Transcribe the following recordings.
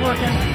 working.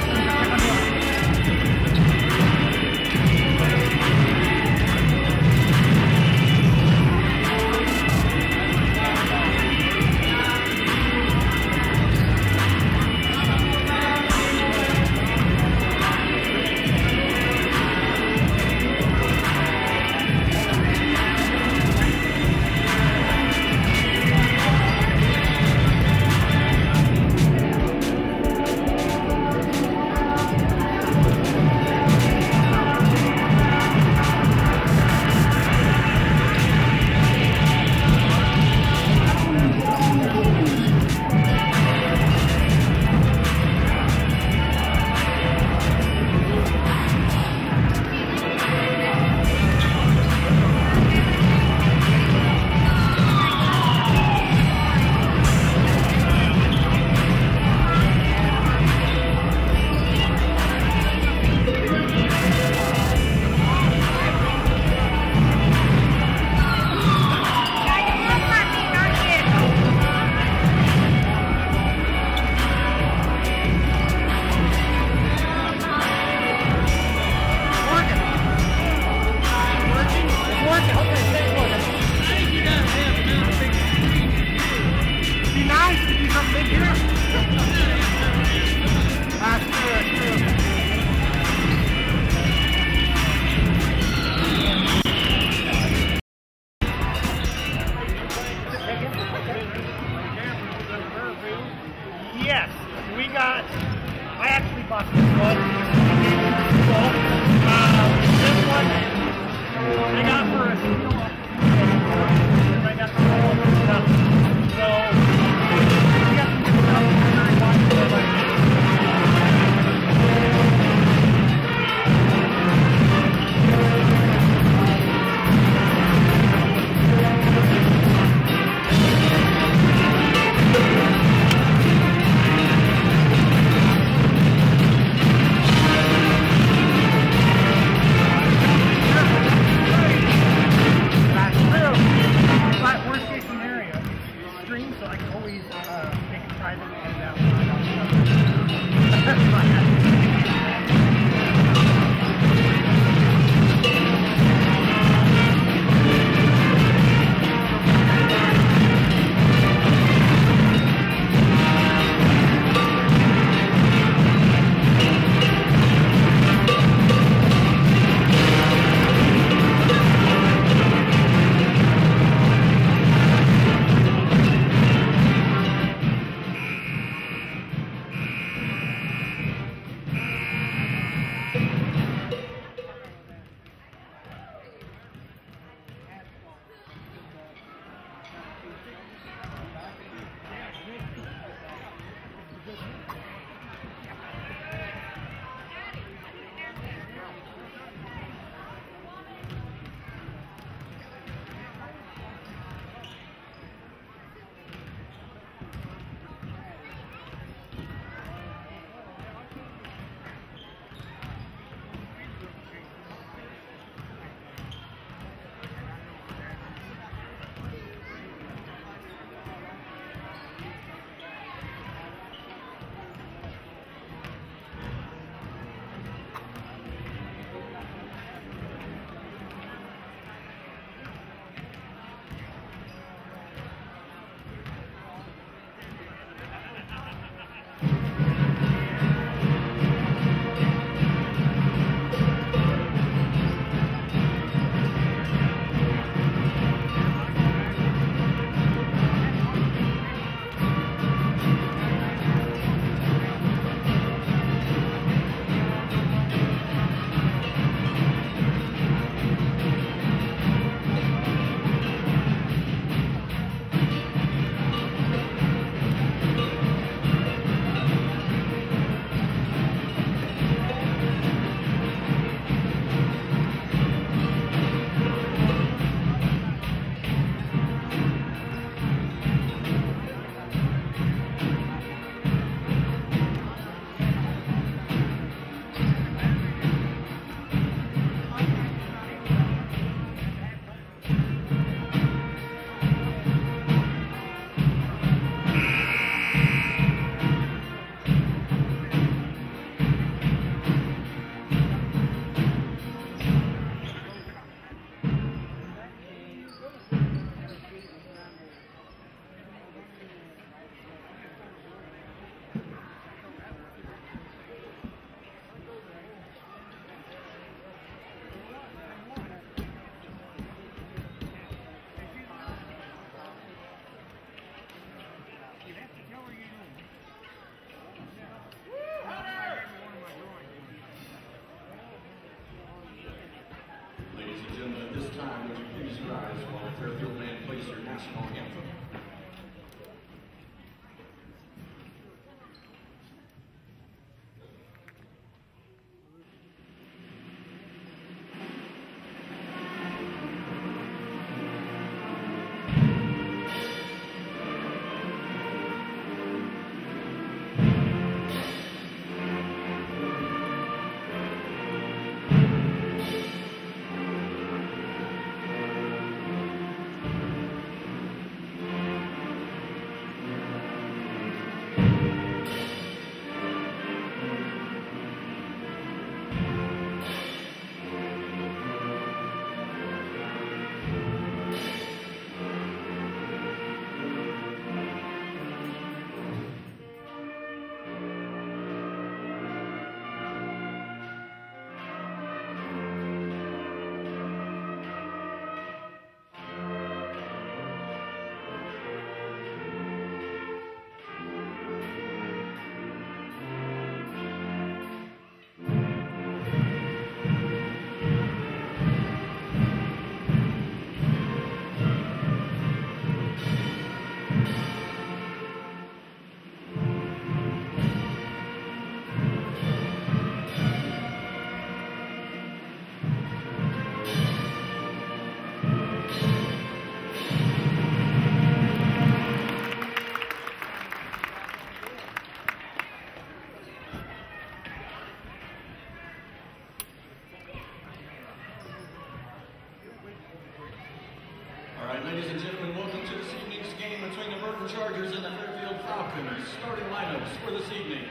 Chargers and the Fairfield Falcons. Starting lineups for this evening.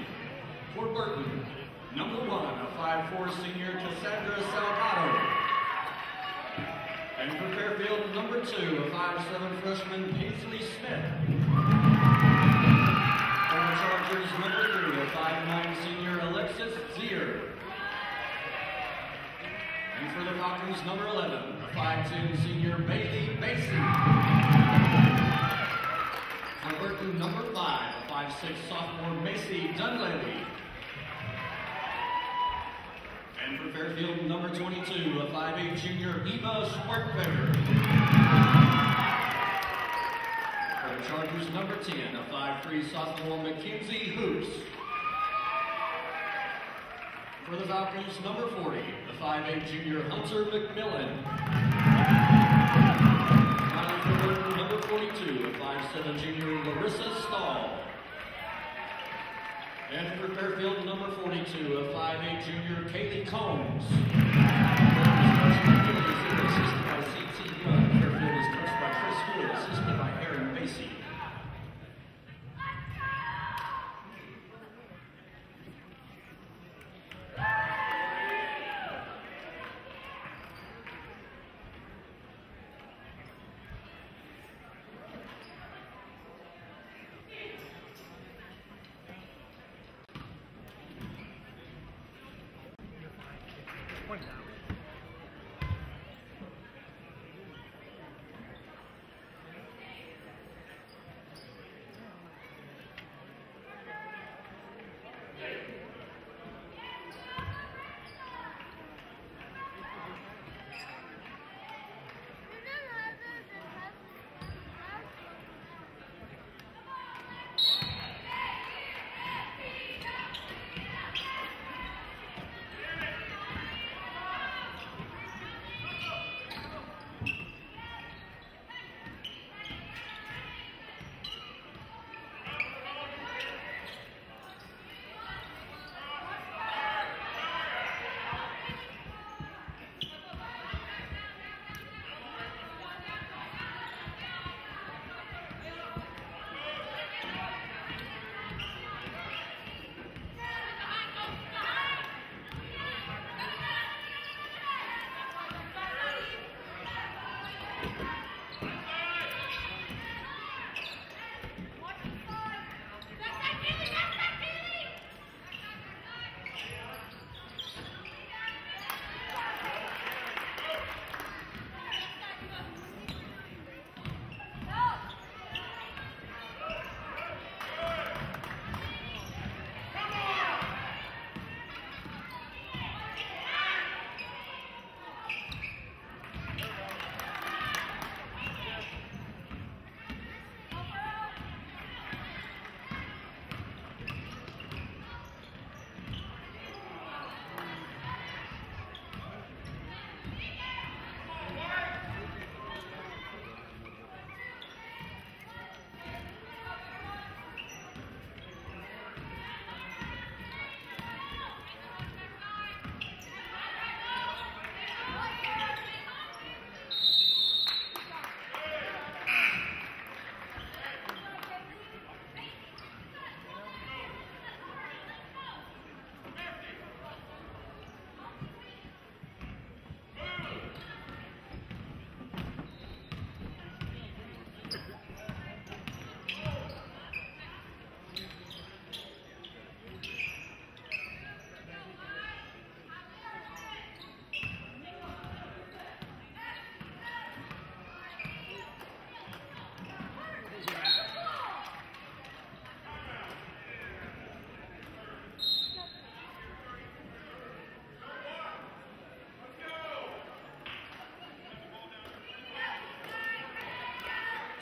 For Burrton, number one, a 5'4 senior Cassandra Salgado. And for Fairfield, number two, a 5'7 freshman Paisley Smith. For the Chargers, number three, a 5'9 senior Alexis Zier. And for the Falcons, number 11, a 5'2 senior Bailey Macy. Burrton, number 5, a 5'6 sophomore Macy Dunleavy. And for Fairfield, number 22, a 5'8 junior Eva Swartbecker. For the Chargers, number 10, a 5'3 sophomore Mackenzie Hoops. For the Falcons, number 40, the 5'8 junior Hunter McMillan. 42, the 5'7 junior Larissa Stahl. And for Fairfield, number 42, a 5'8 junior Kaylee Combs.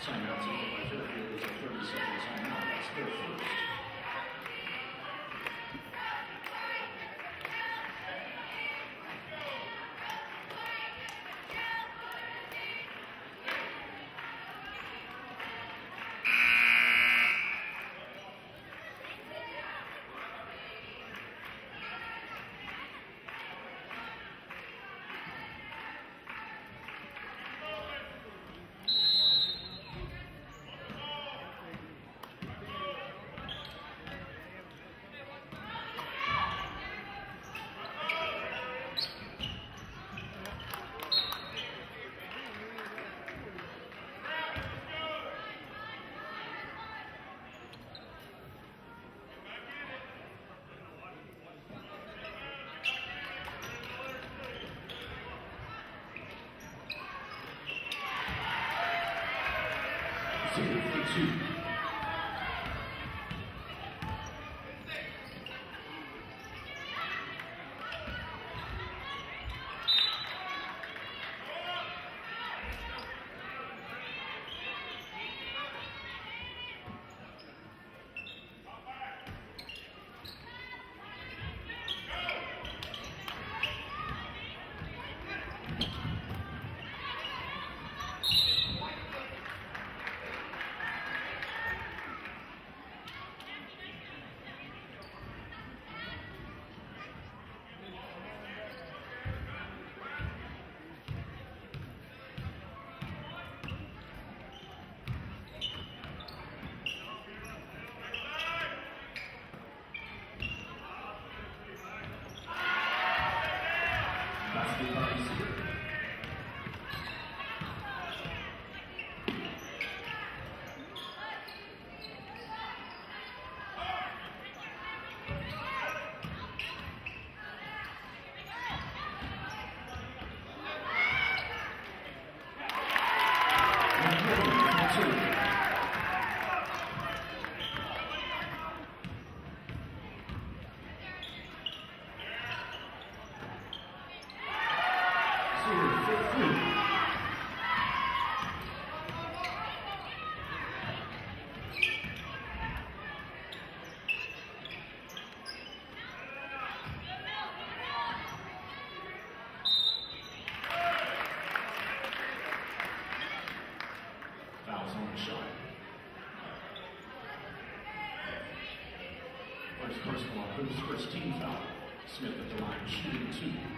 Timeout taken by Fairfield is a 30-second timeout. That's their first. Two. Basket by Sear. Two. Sear for three. Fouls on the shot. First first team foul. Smith at the line, shooting two.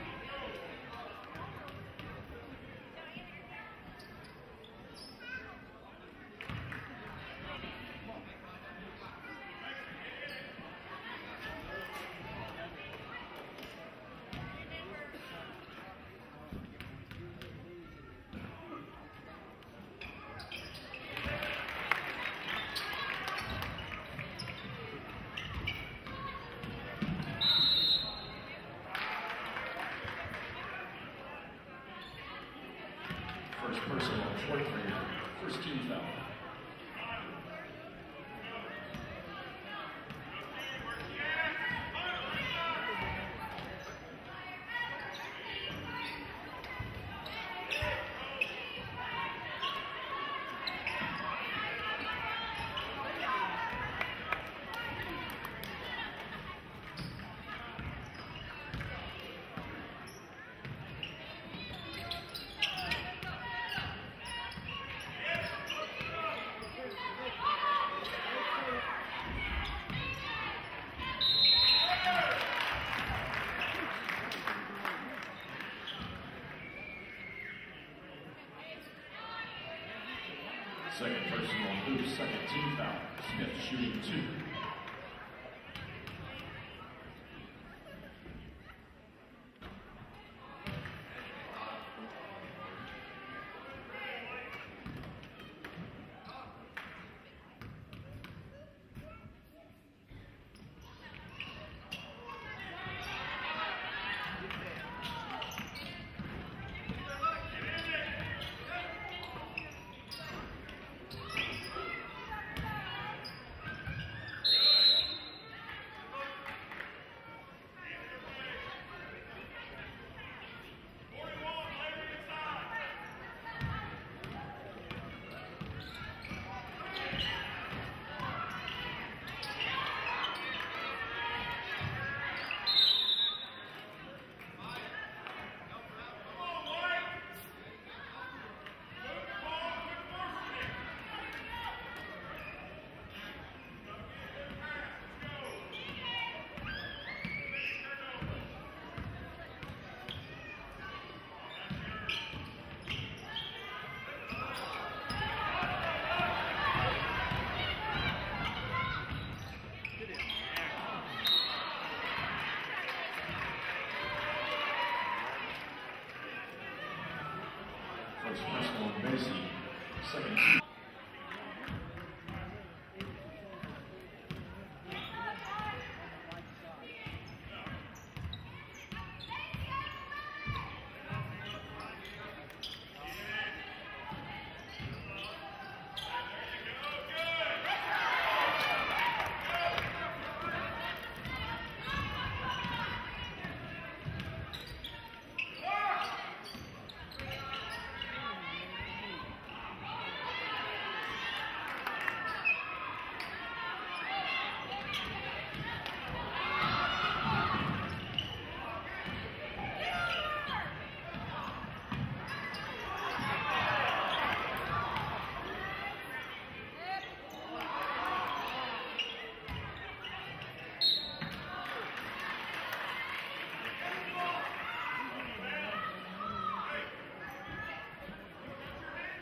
First personal on Macy. Second team.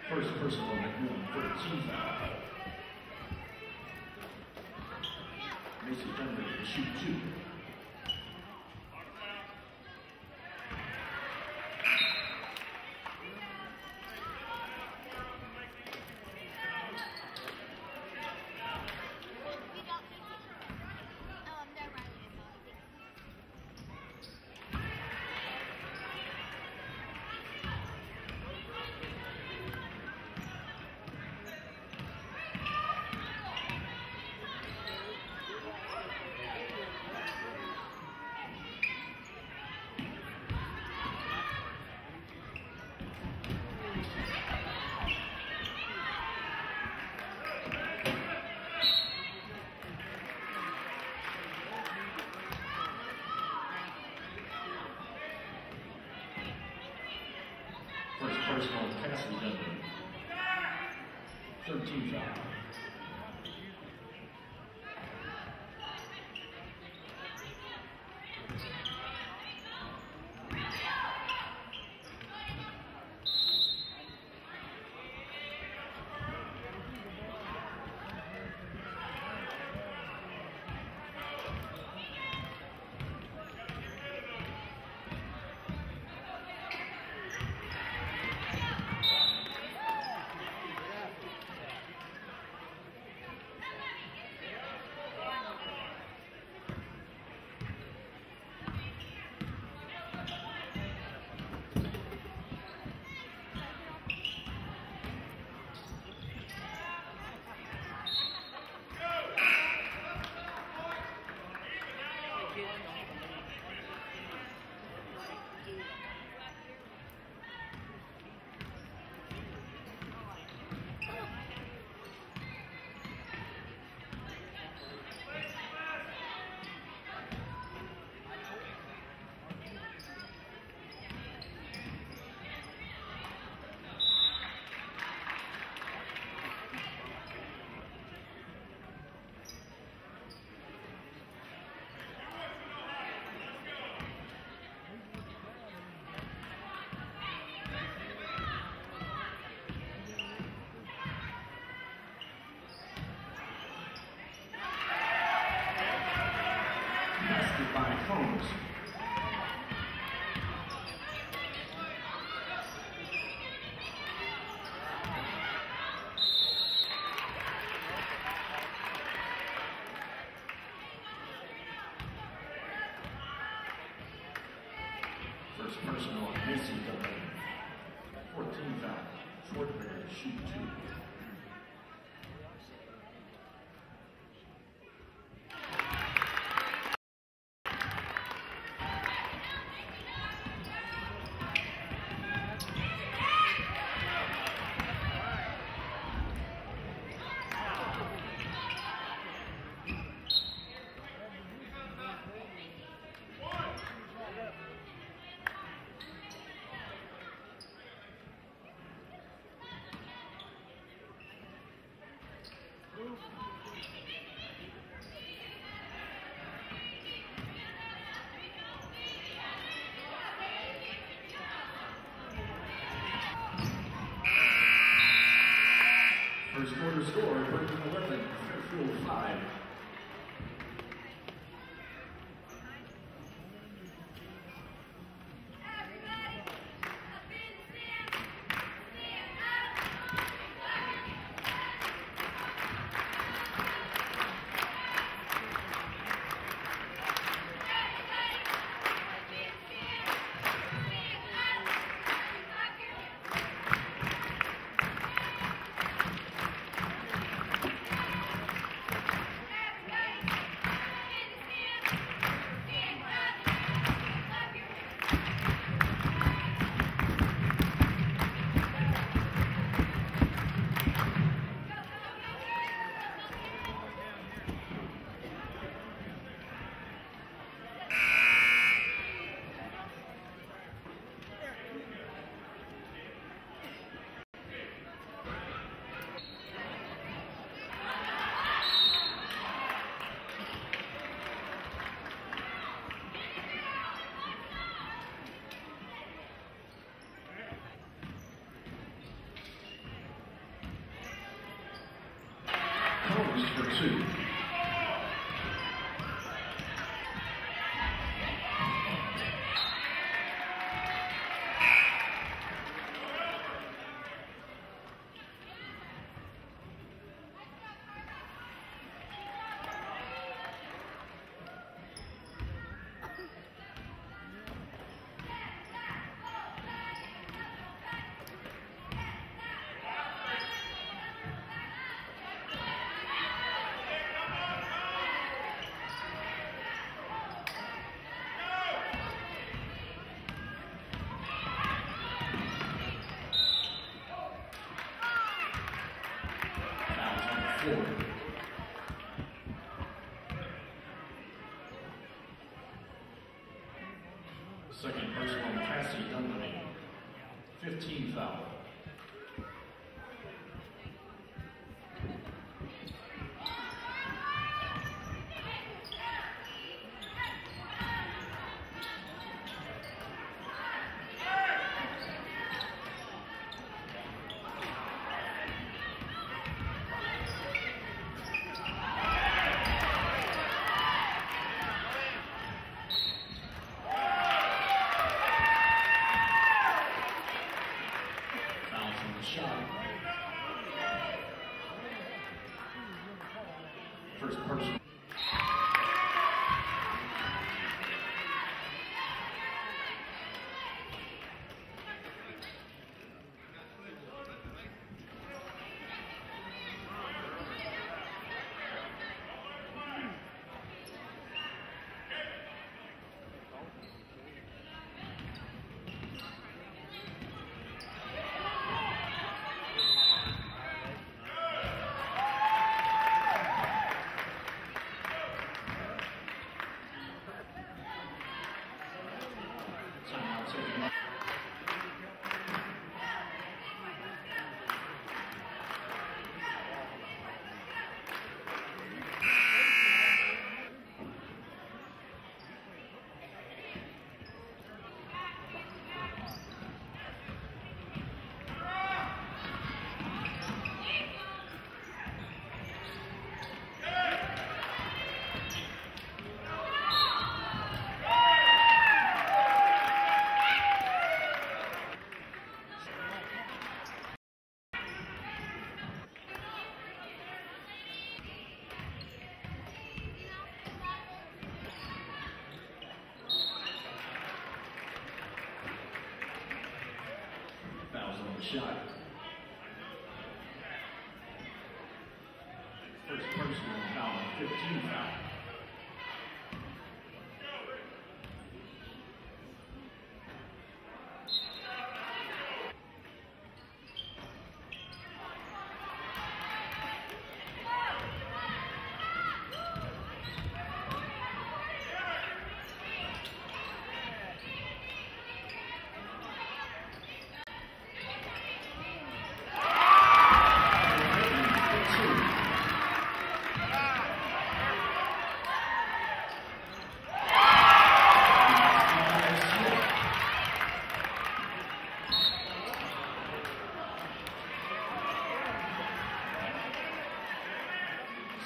First personal on McMillan, 13 foul. Macy Dunley to shoot two. Um, no, Riley is not. First Cassie Dunley. 13 foul. Basket by First quarter score, Burrton 11, Fairfield 5. Hooks for two. The. Second personal on Cassie Dunleavy. 15 foul. Fouls on the shot. First personal foul, 15 foul.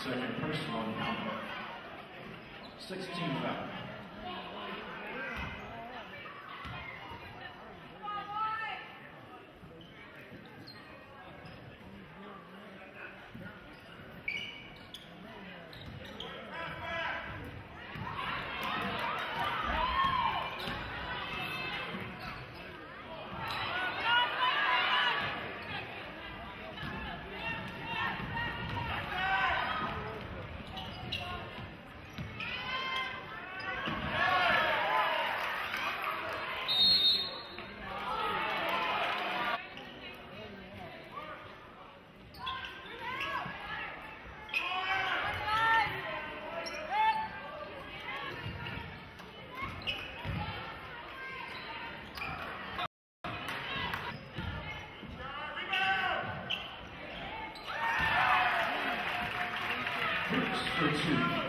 Second personal on Palmer. 16 foul. Hooks for two.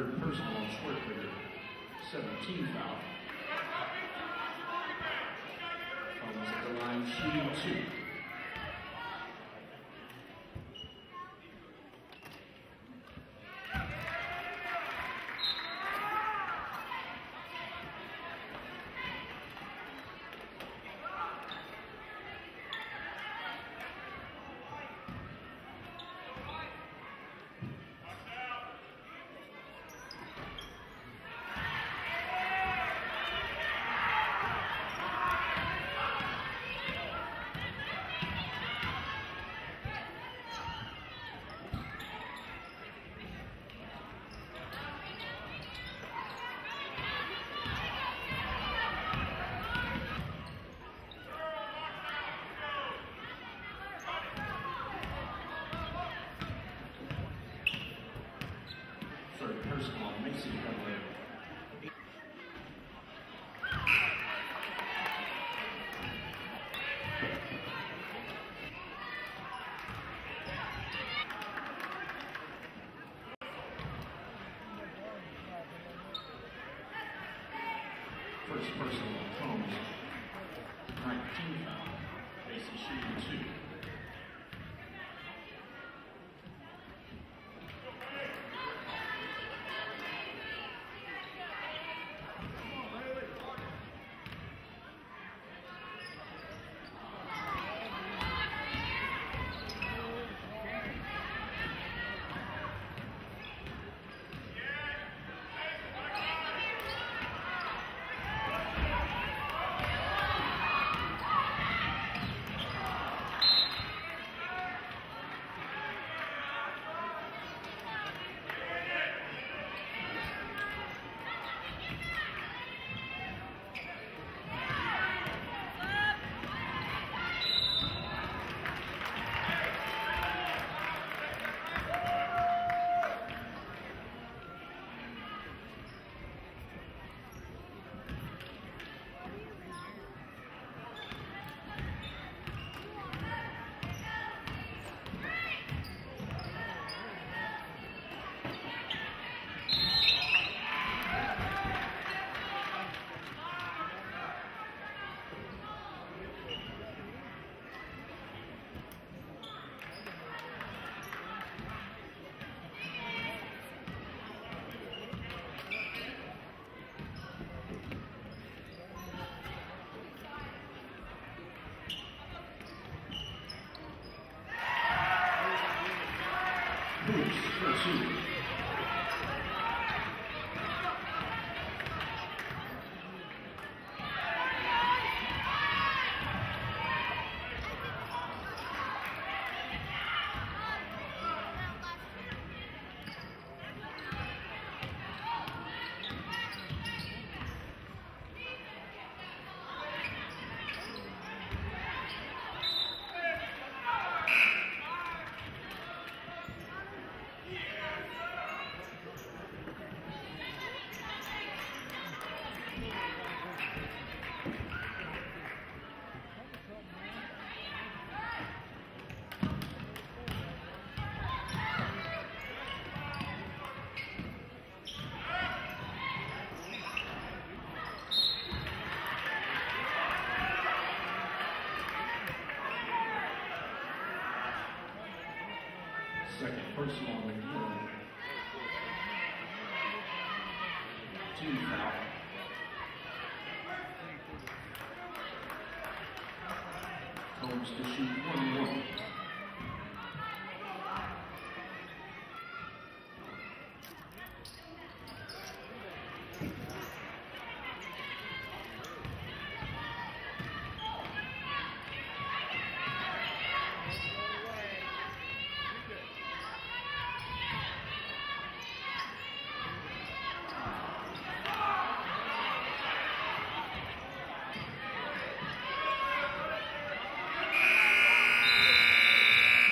Third personal on Schwartzberger, 17 foul. Collins at the line, shooting two. Third personal on Mason Cutler. First personal on そう。Second personal on McGill. Team foul. attempts to shoot one and one.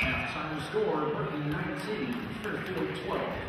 Halftime score, Burrton 19, Fairfield 12.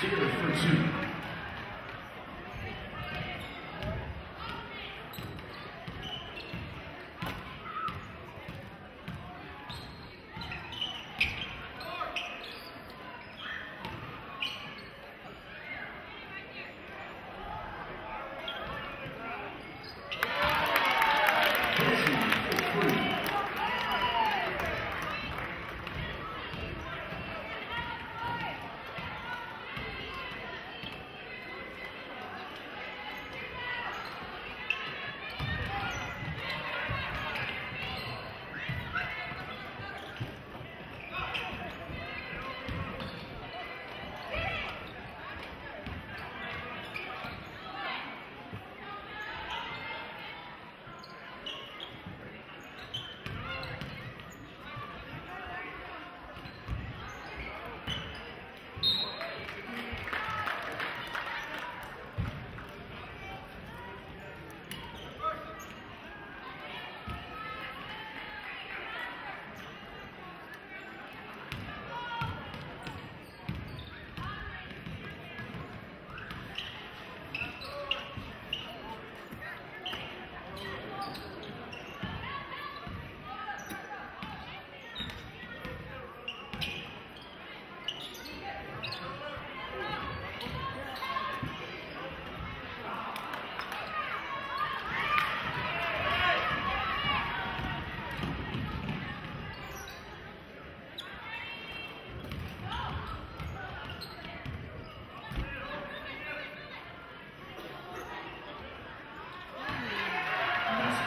Zero for two.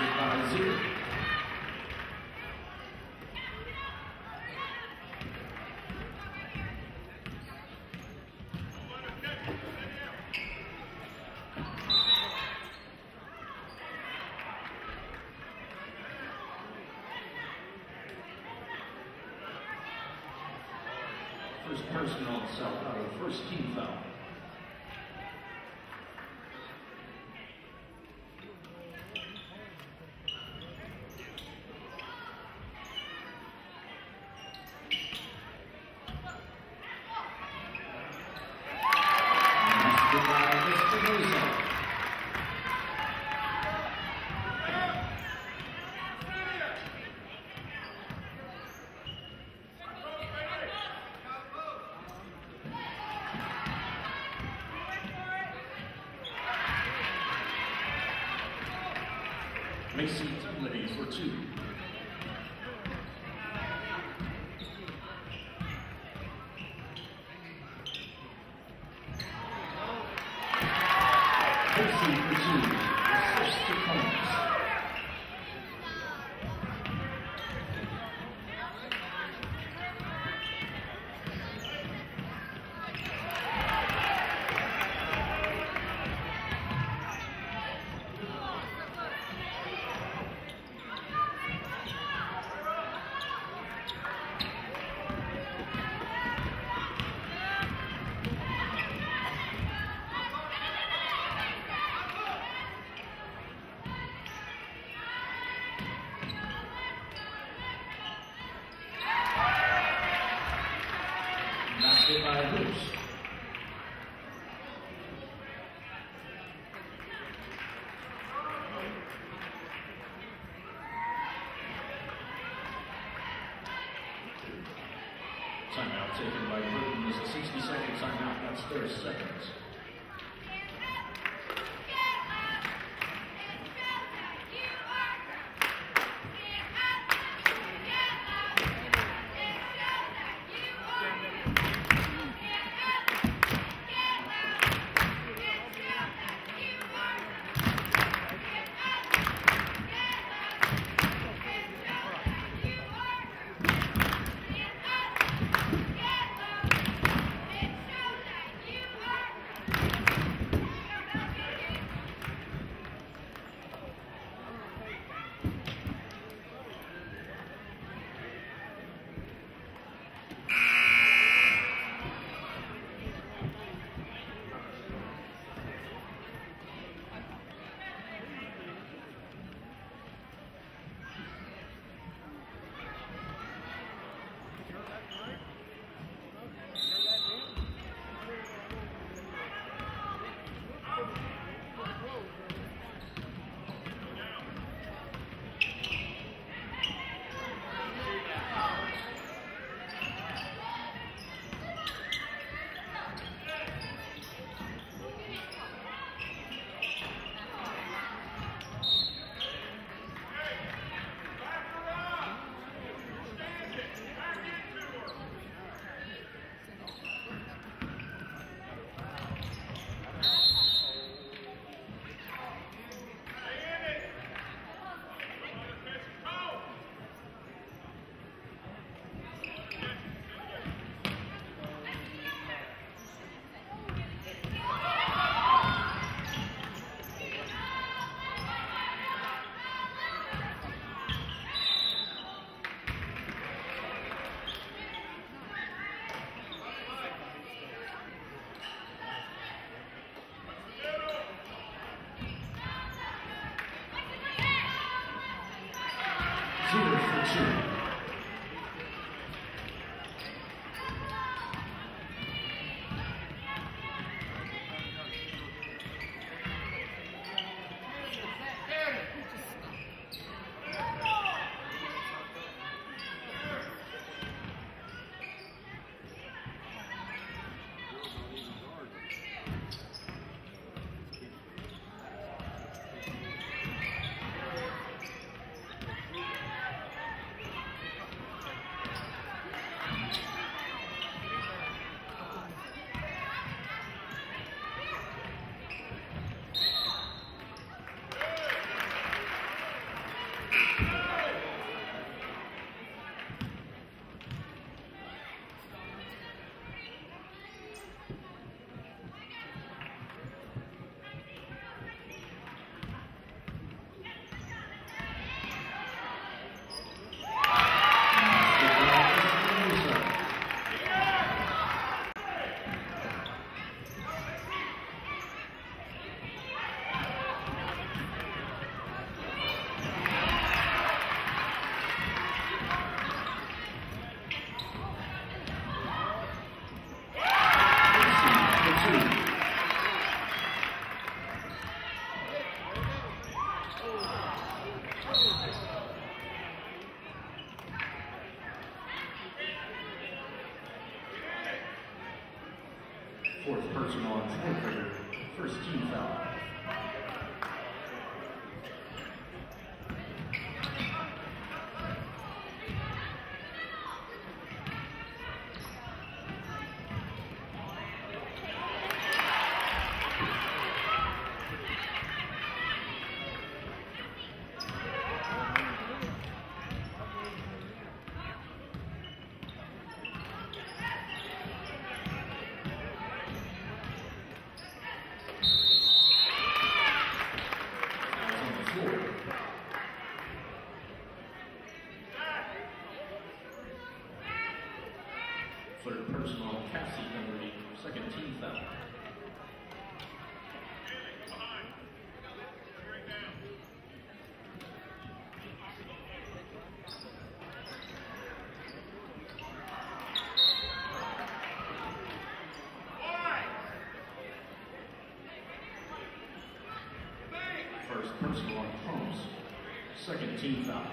Basket by zero. First personal South out of first team foul. Basket by Espinosa. Basket 注意。First personal on Holmes, second team foul.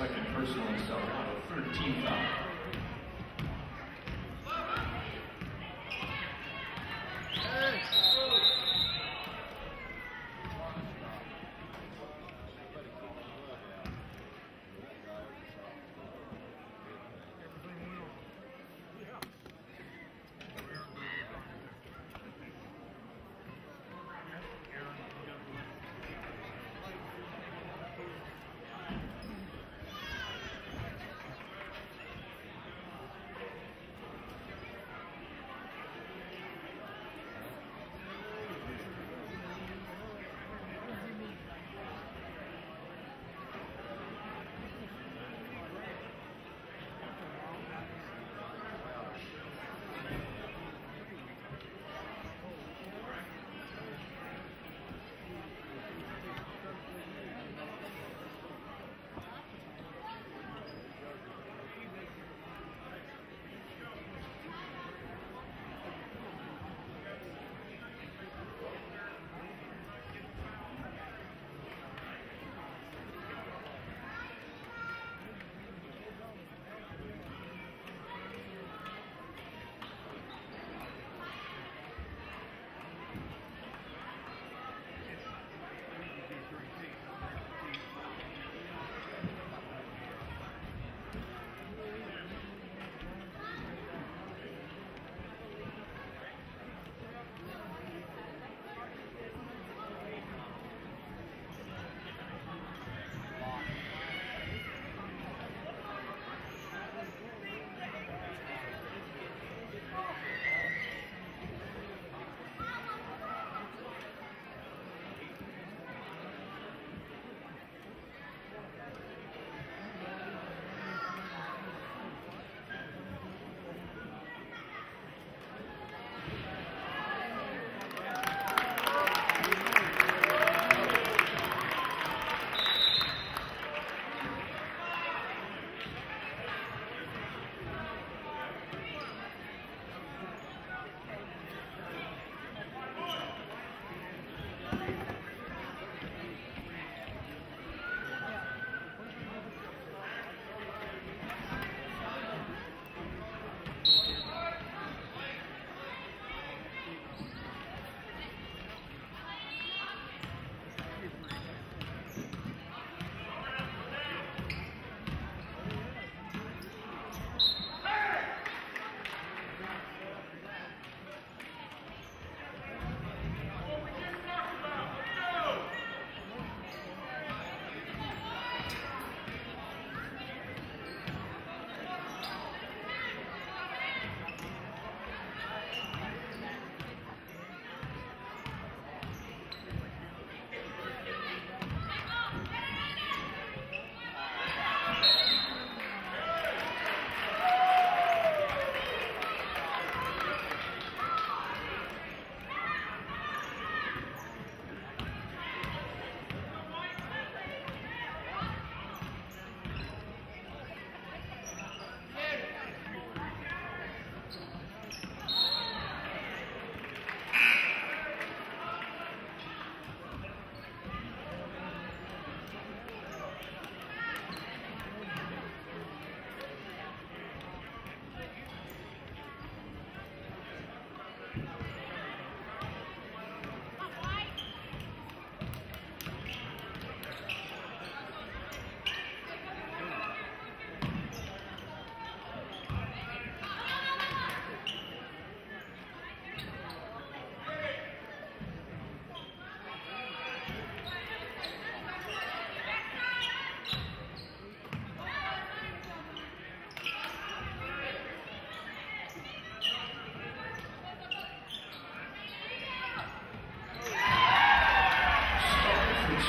Second personal on Salgado, third team foul.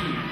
Thank you.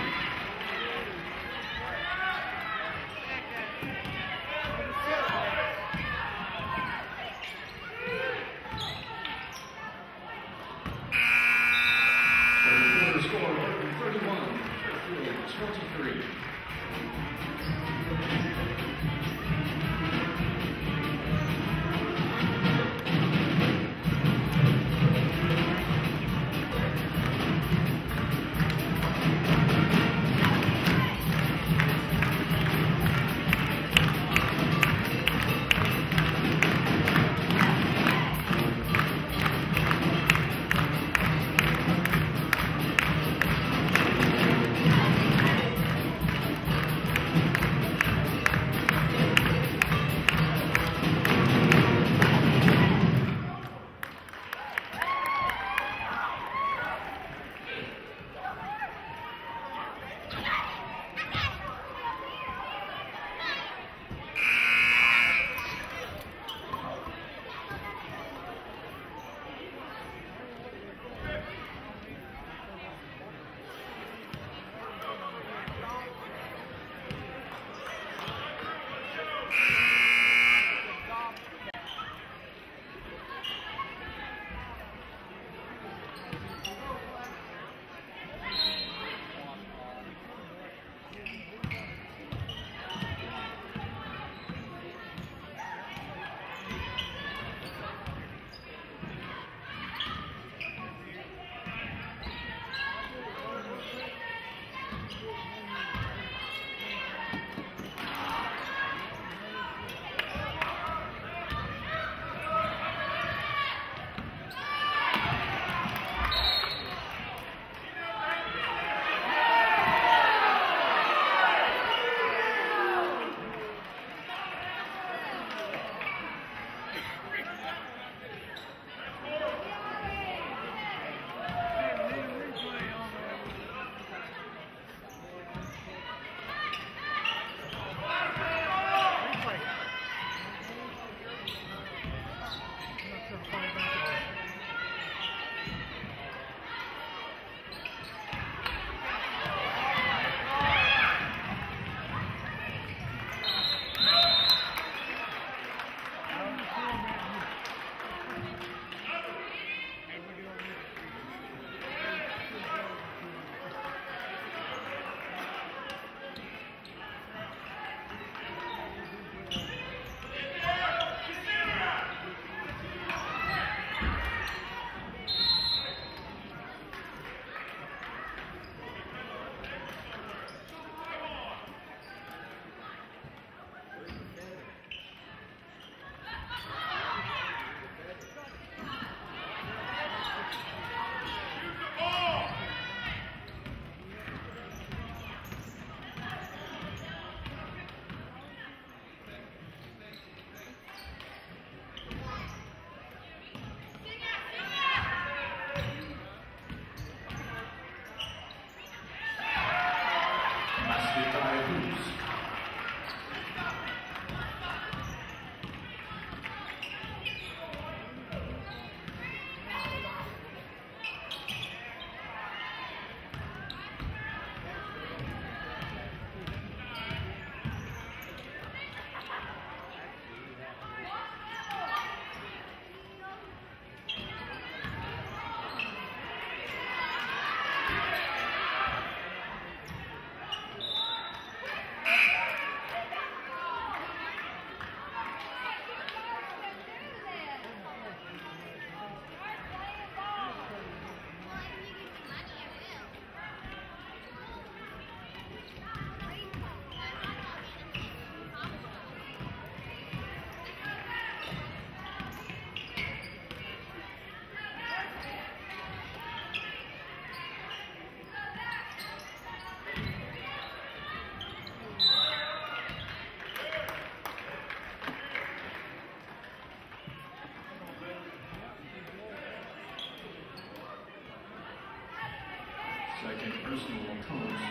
Second personal on Combs.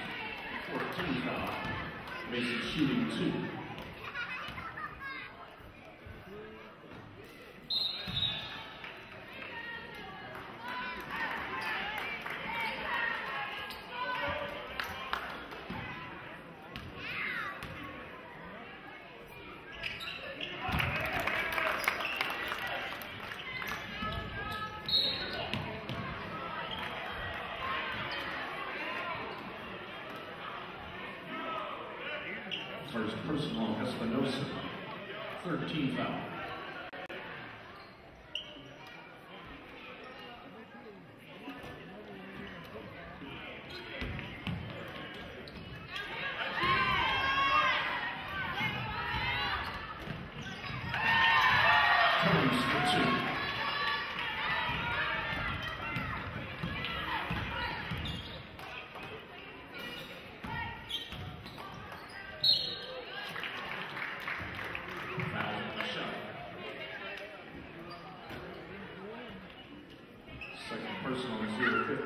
14 foul. Mason shooting two.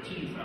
13th,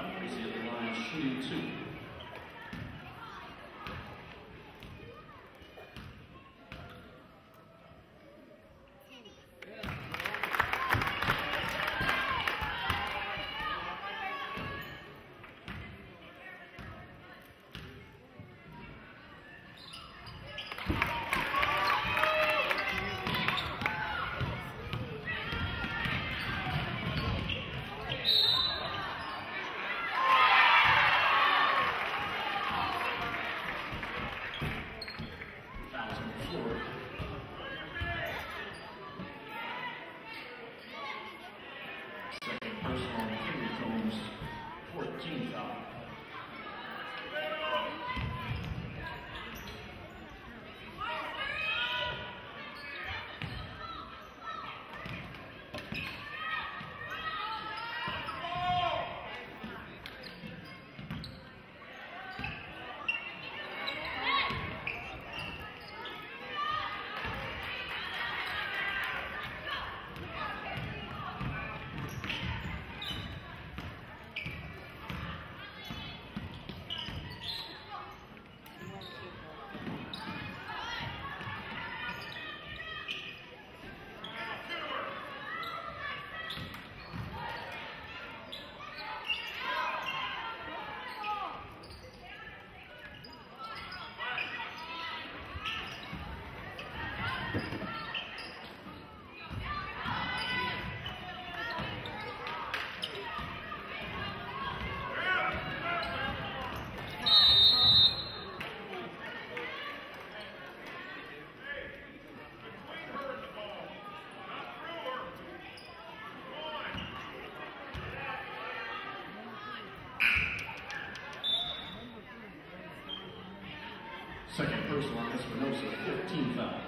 Second personal on this Espinosa, 15 fouls.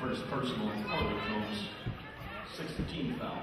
First personal for the Colts, 16 foul.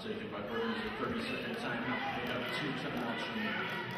Taken by Burrton as a 30 second timeout. They have two timeouts remaining.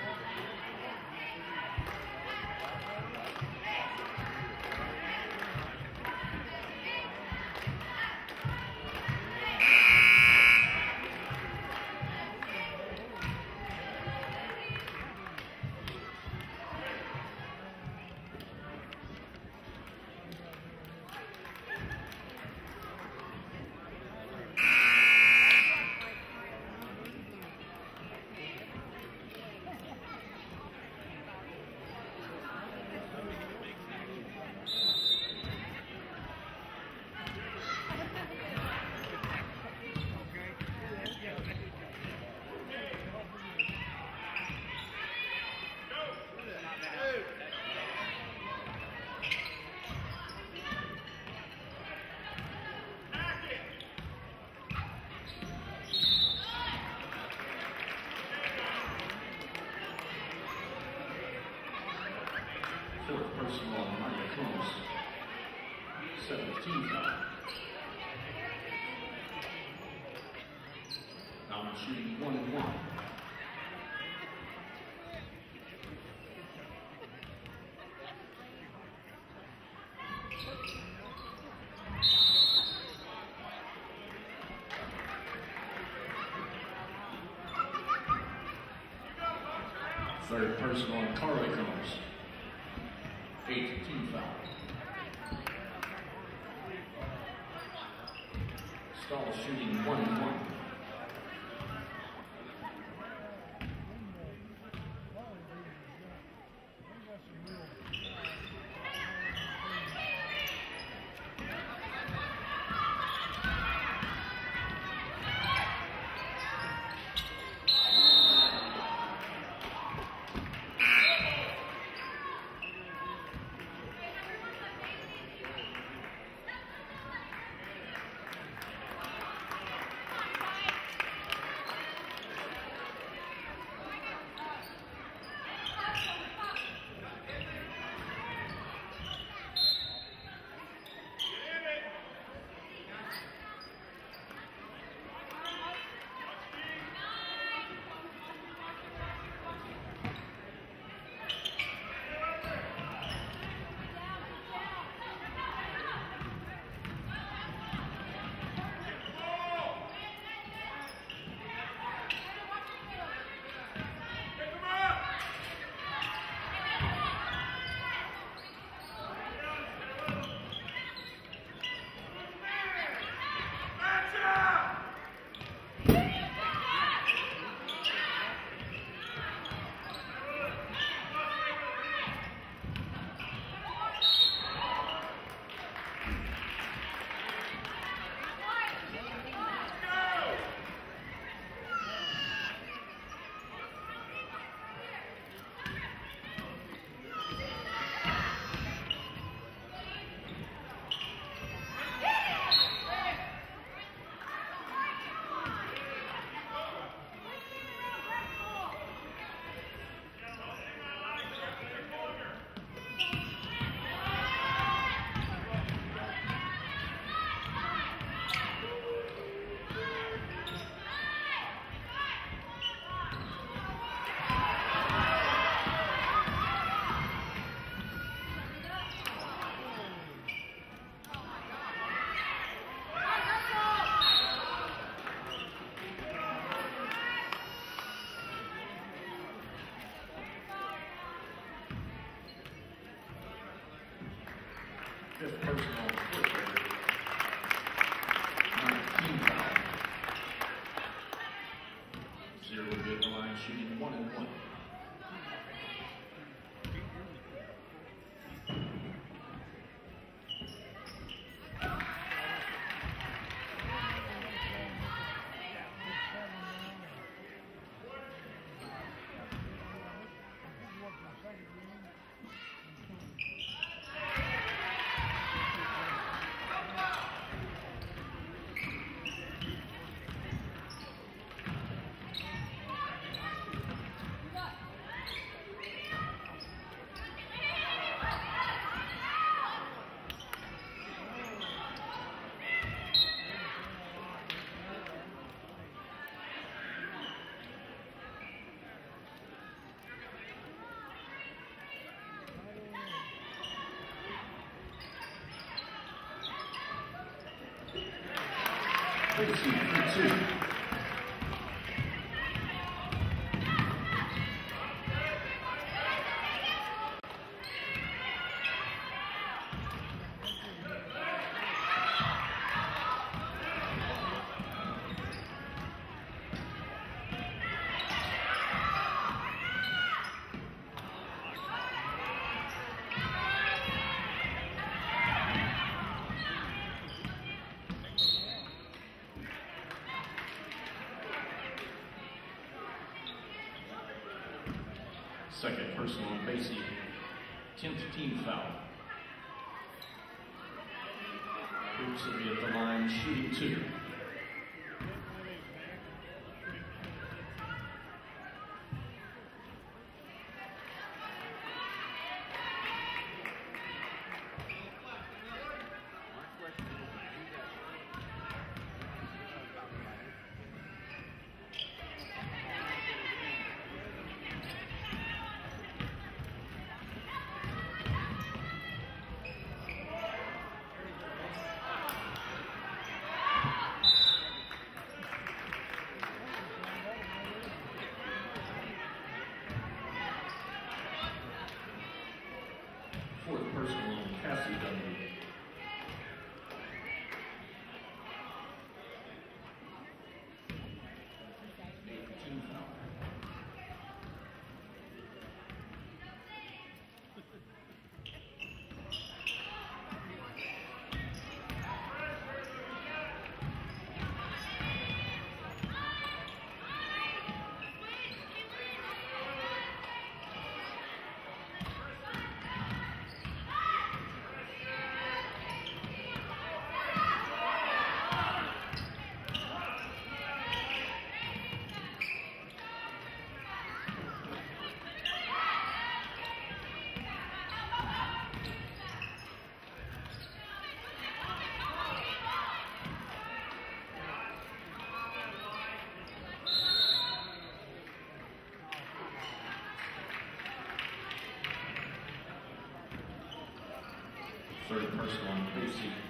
Third personal on Carly Combs. just personal. Tracy for two. Second 182. Fourth person on Cassie W. Eighth team foul. Third personal on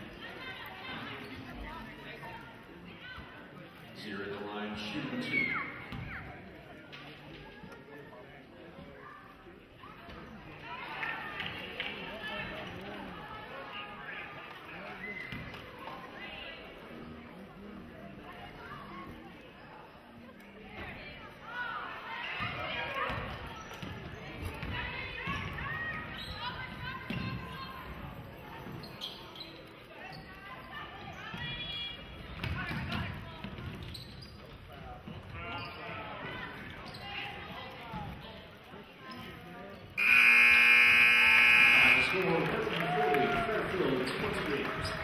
in 20 games.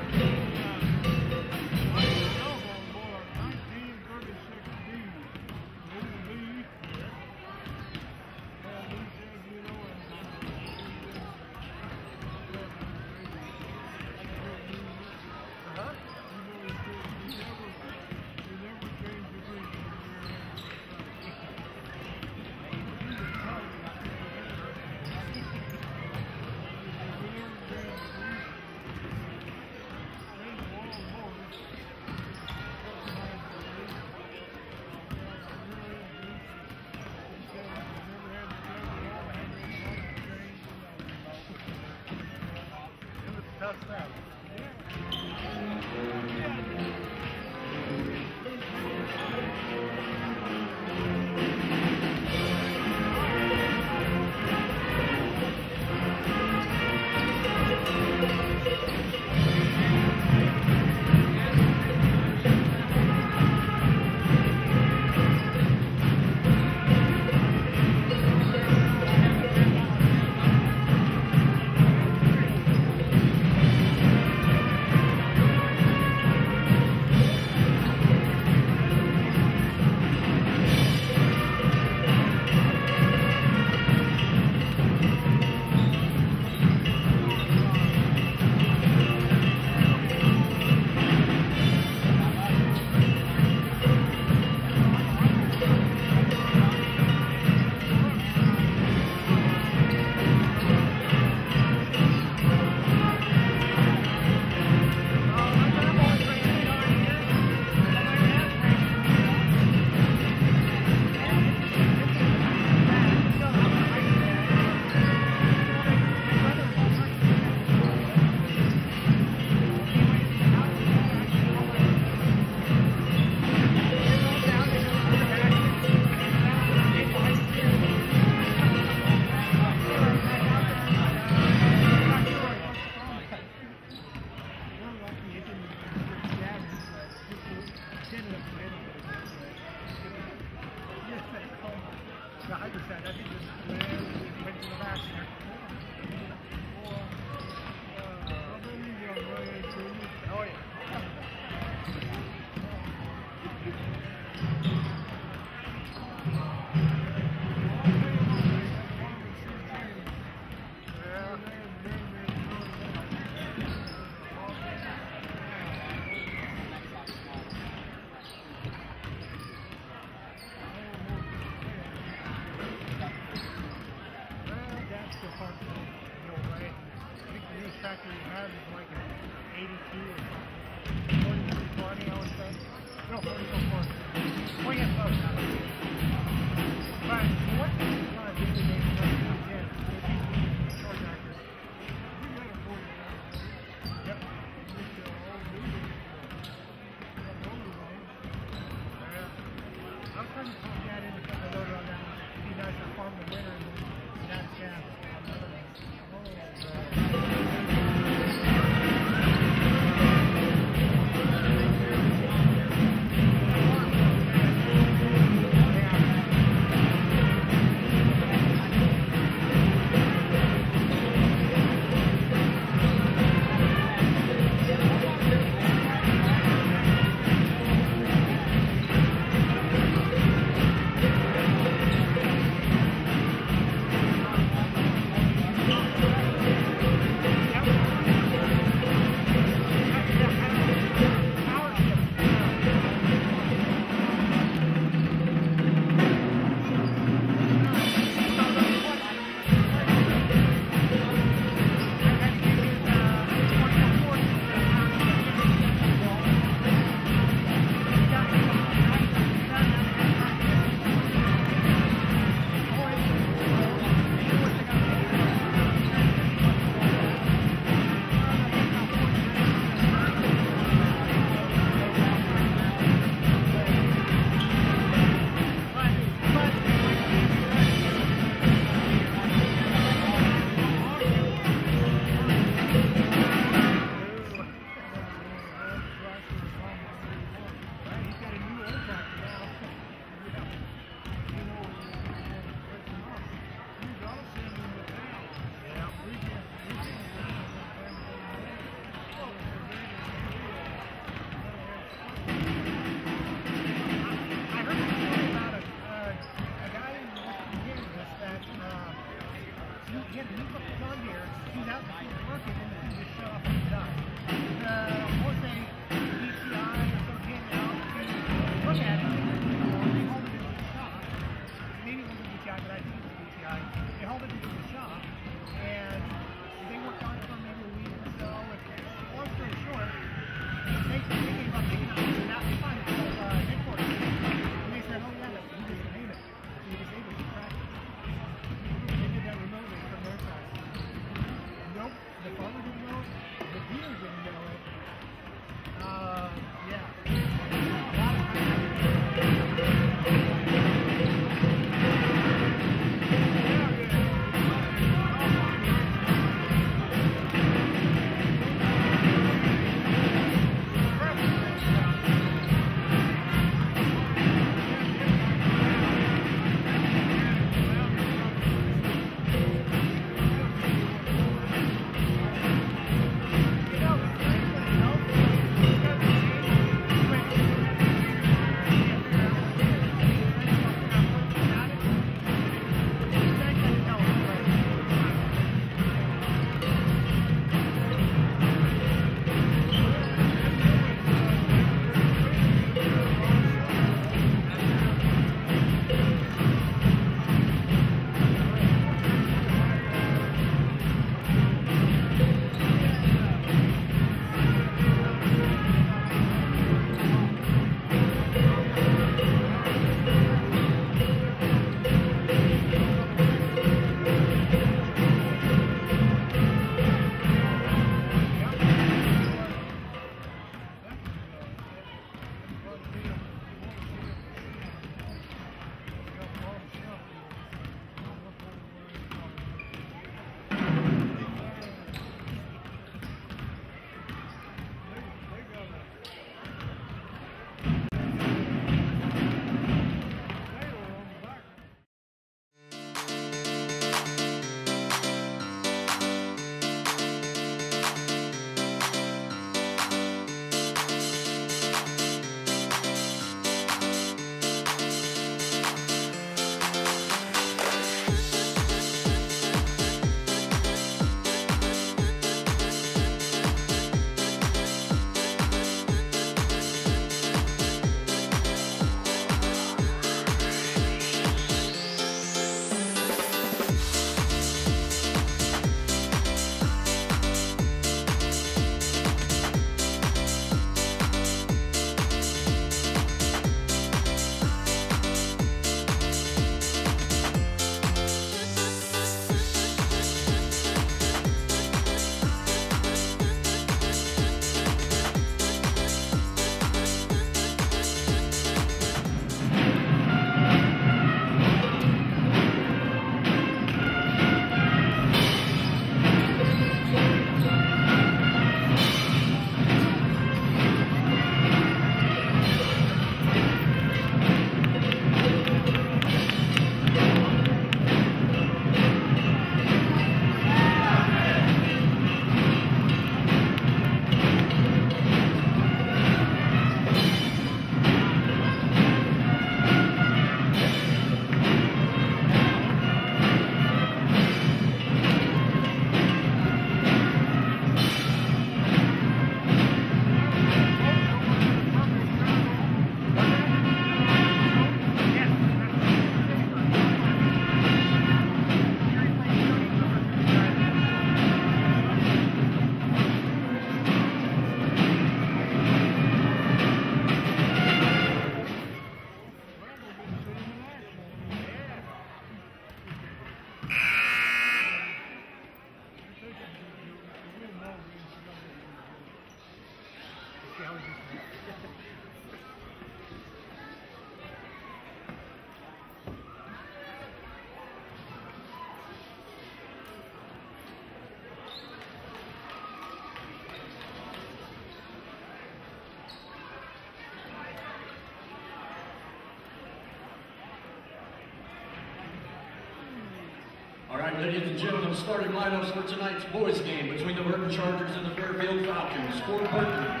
Ladies and gentlemen, starting lineups for tonight's boys game between the Burrton Chargers and the Fairfield Falcons. For Burrton,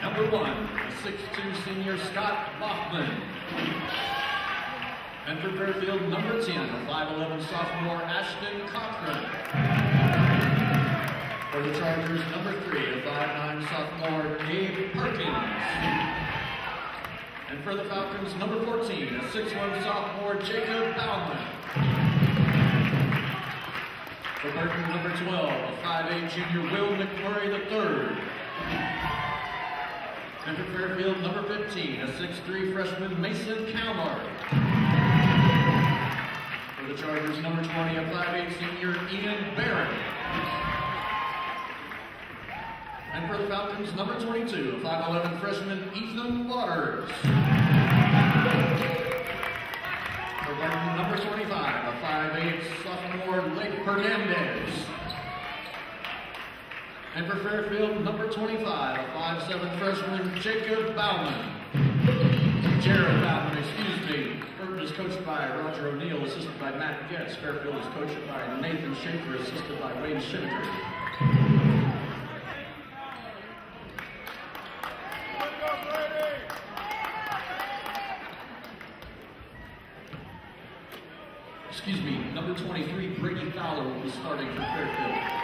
number one, the 6'2 senior Scott Bachman. And for Fairfield, number 10, the 5'11 sophomore Ashton Cochran. For the Chargers, number three, the 5'9 sophomore Gabe Perkins. And for the Falcons, number 14, a 6'1 sophomore Jacob Bauman. For number 12, a 5'8 junior Will McMurray III. And for Fairfield, number 15, a 6'3 freshman Mason Calmar. For the Chargers, number 20, a 5'8 senior Ian Barron. And for the Falcons, number 22, a 5'11 freshman Ethan Waters. For number 25, a 5'8 sophomore Lake Hernandez. And for Fairfield, number 25, a 5'7 freshman Jacob Bauman. Jared Bauman, excuse me. Burrton is coached by Roger O'Neill, assisted by Matt Getz. Fairfield is coached by Nathan Schaefer, assisted by Wayne Shinniger. Excuse me, number 23, Brady Fowler will be starting for Fairfield.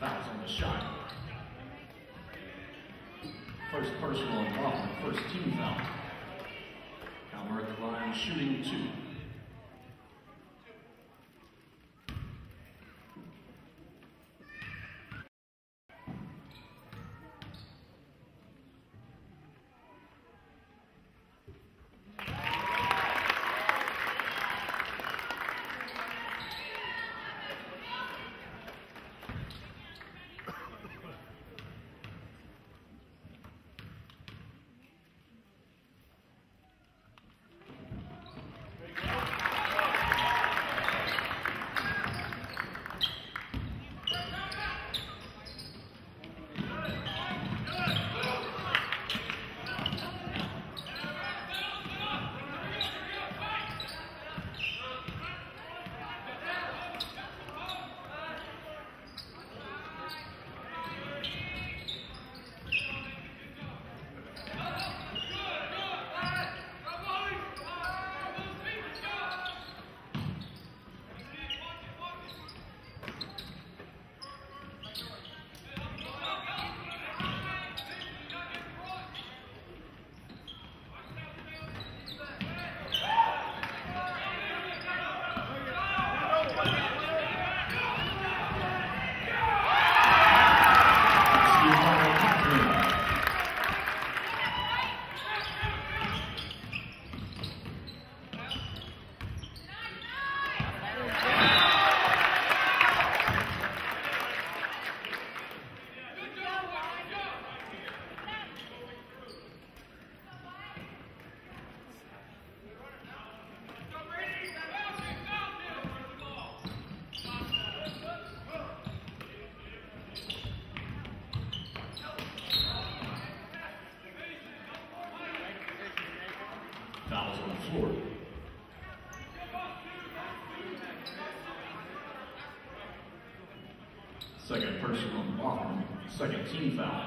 Fouls on the shot. First personal involvement, first team foul. Calmer at the line, shooting two. Personal on Baughman, second team foul.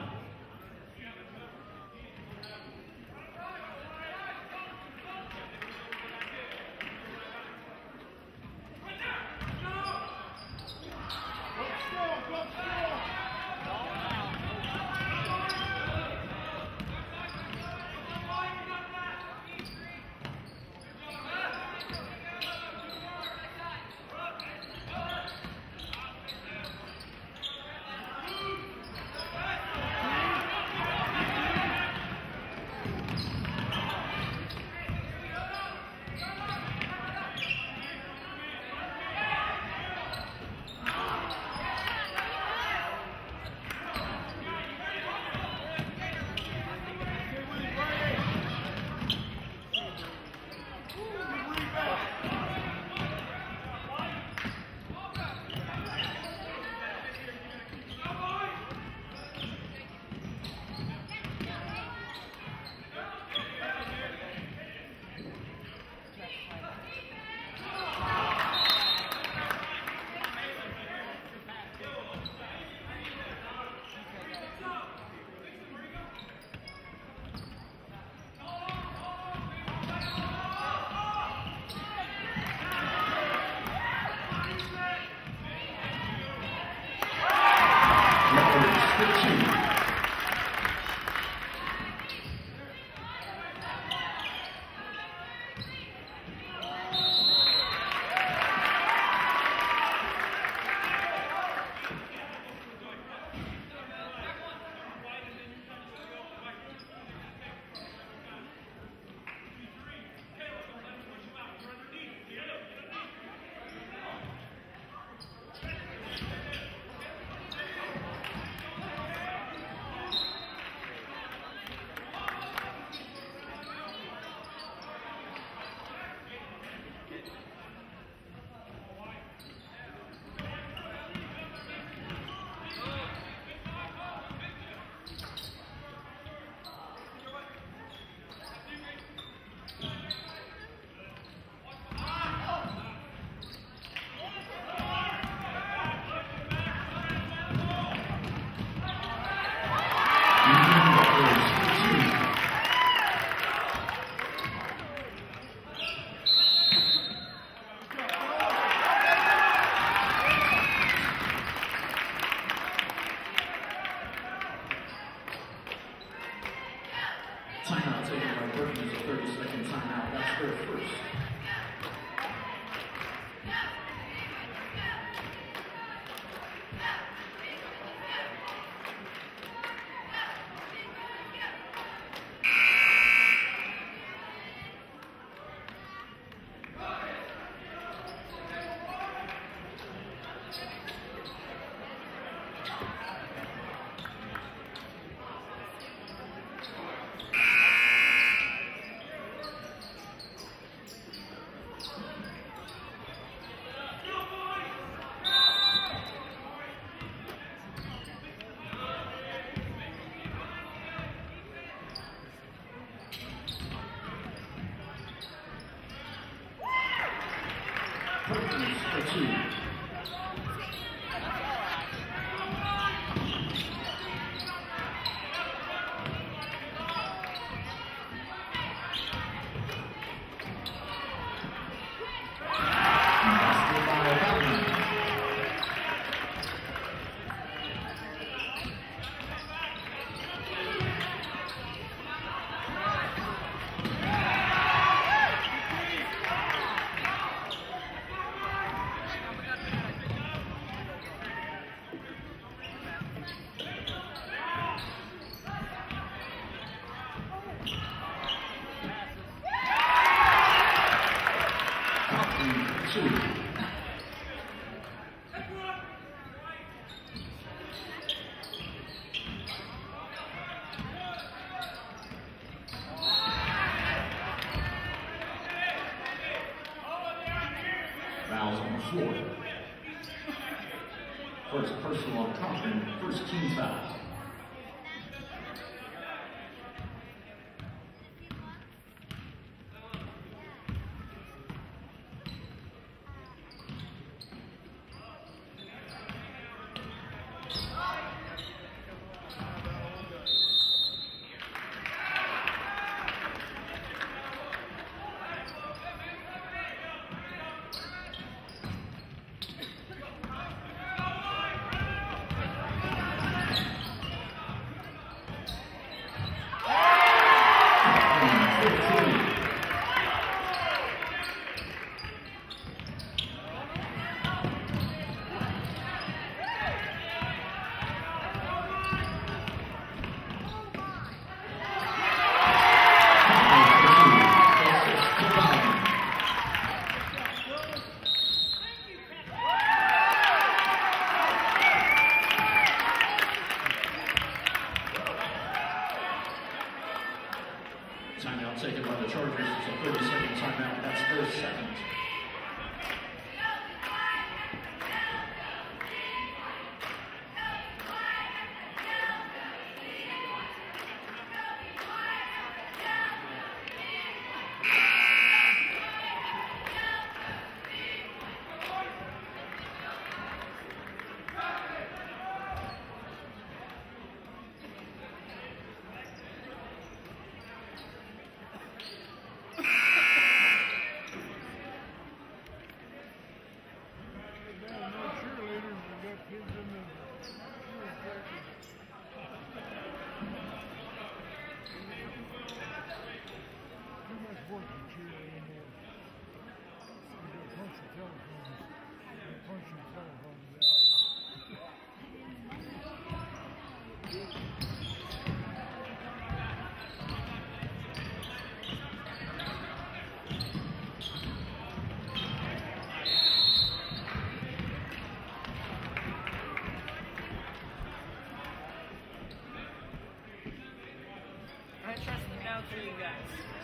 Perkins for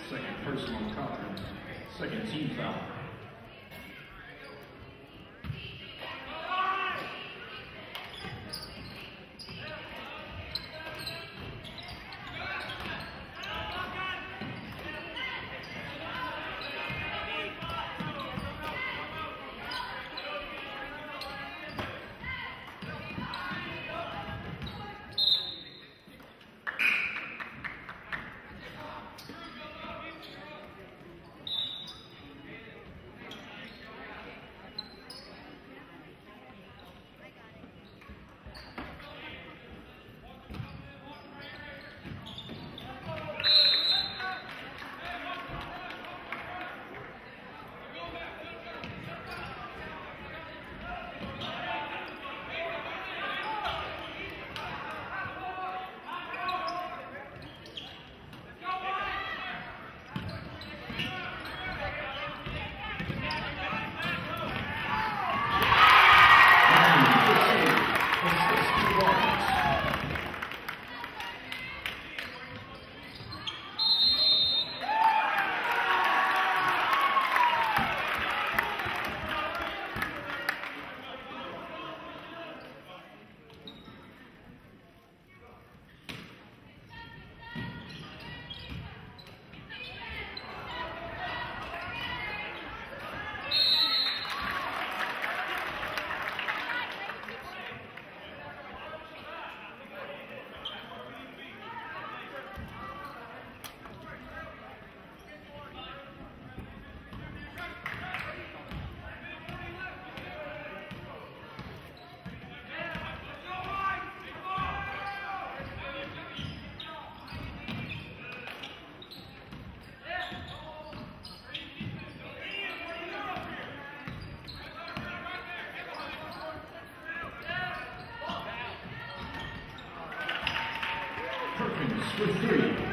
Second personal comment. Second team foul. Hopkins with three.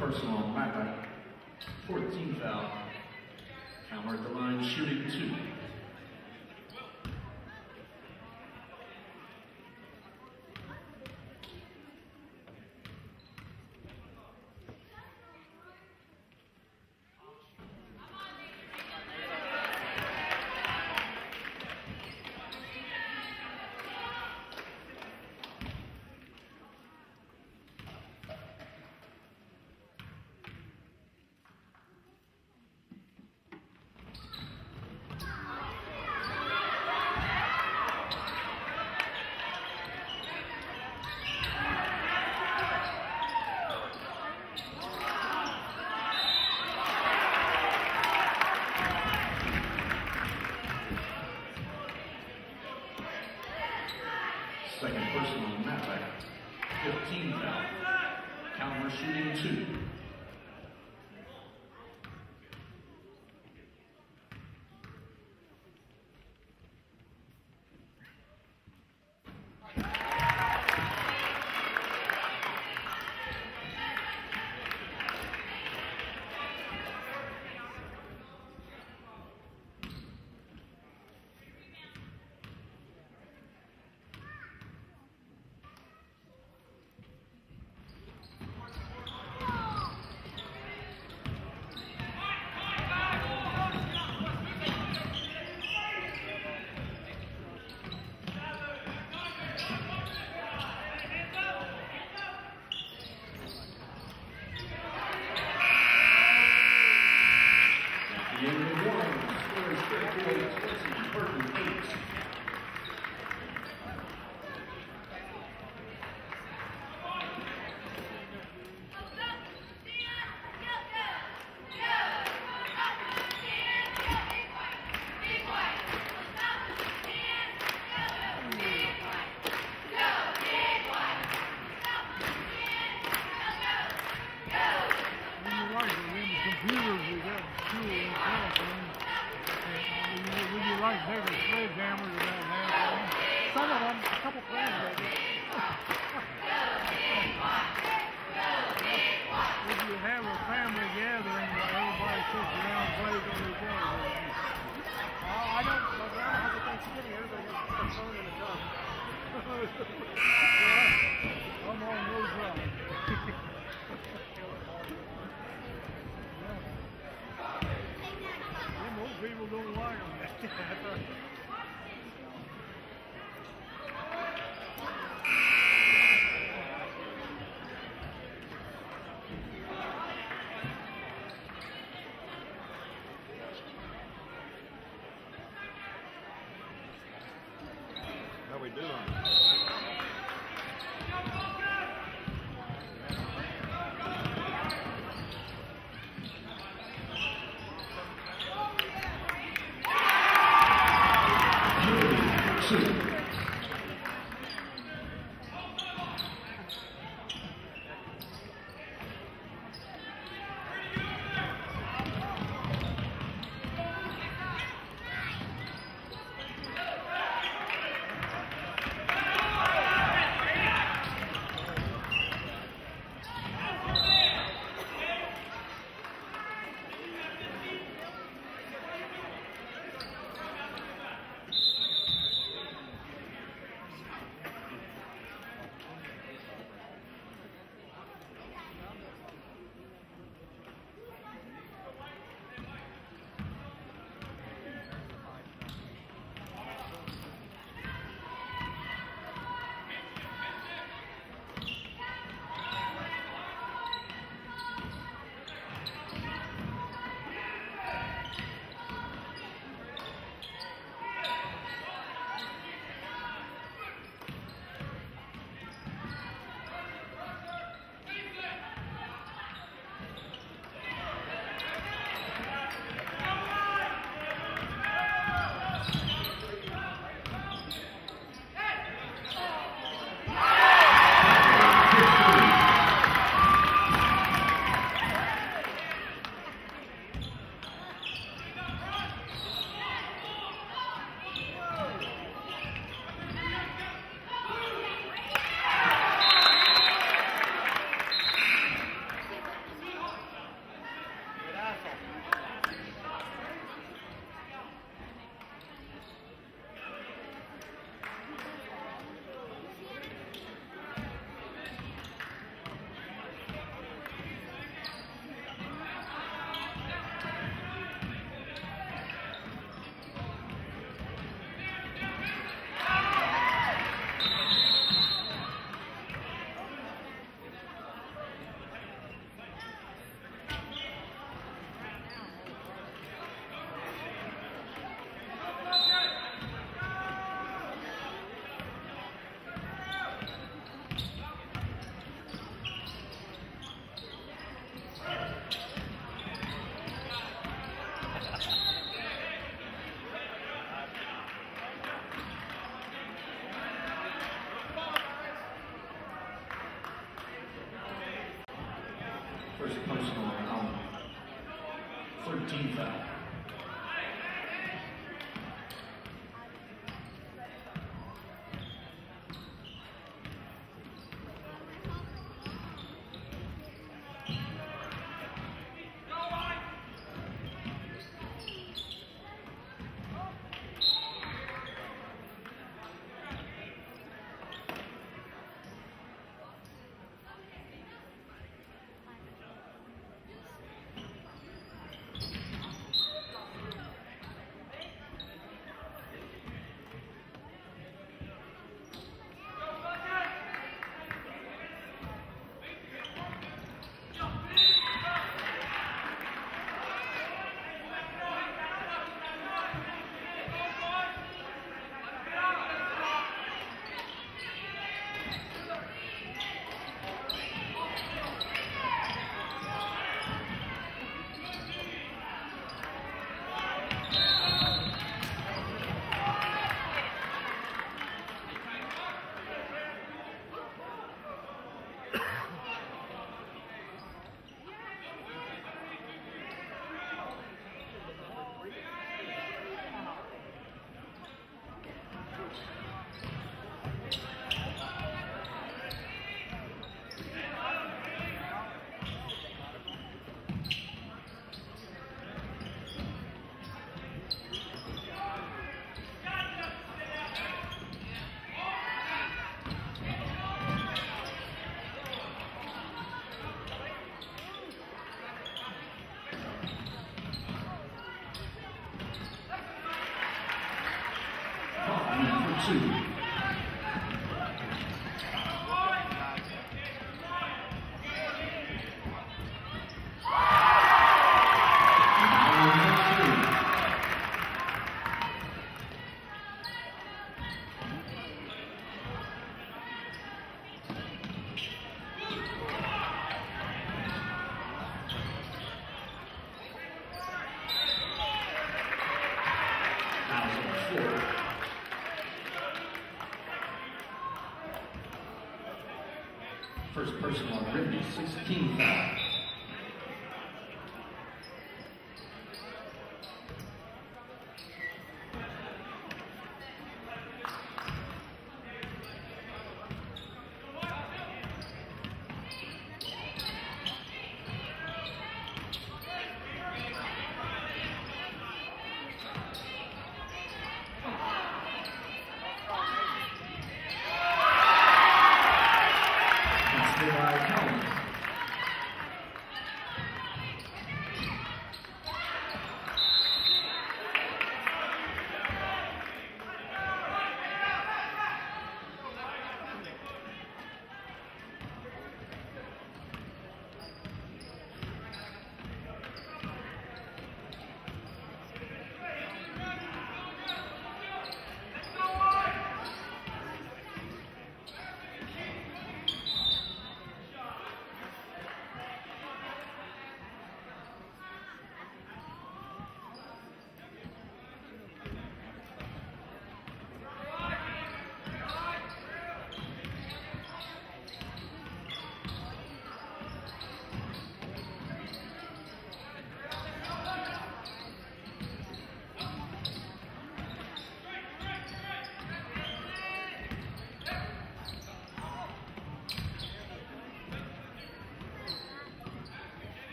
personal Second personal in that back, 15 foul. Counter shooting two. We doing? Personal on 13 foul. Foul number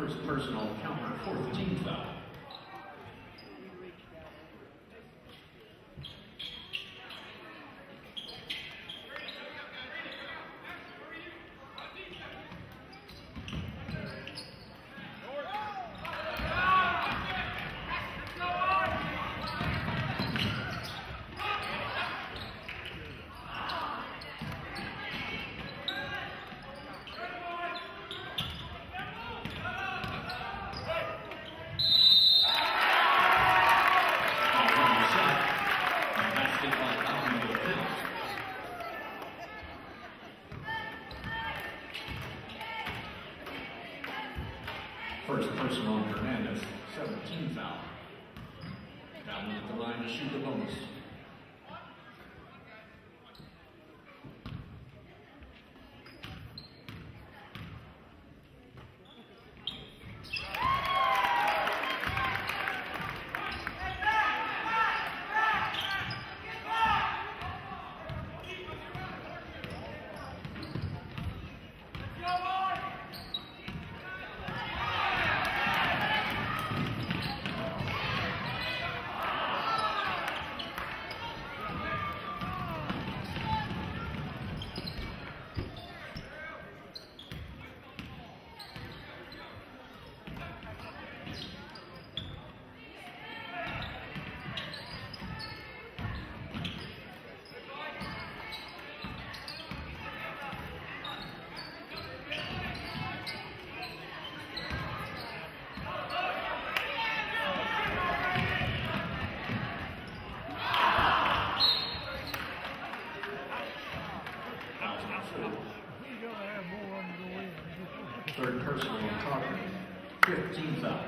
First personal counter, 14 foul. third person will cover 15,000.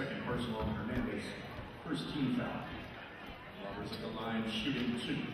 Second on Hernandez. First team foul. Roberts at the line shooting two.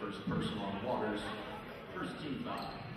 First person on Waters. First team foul.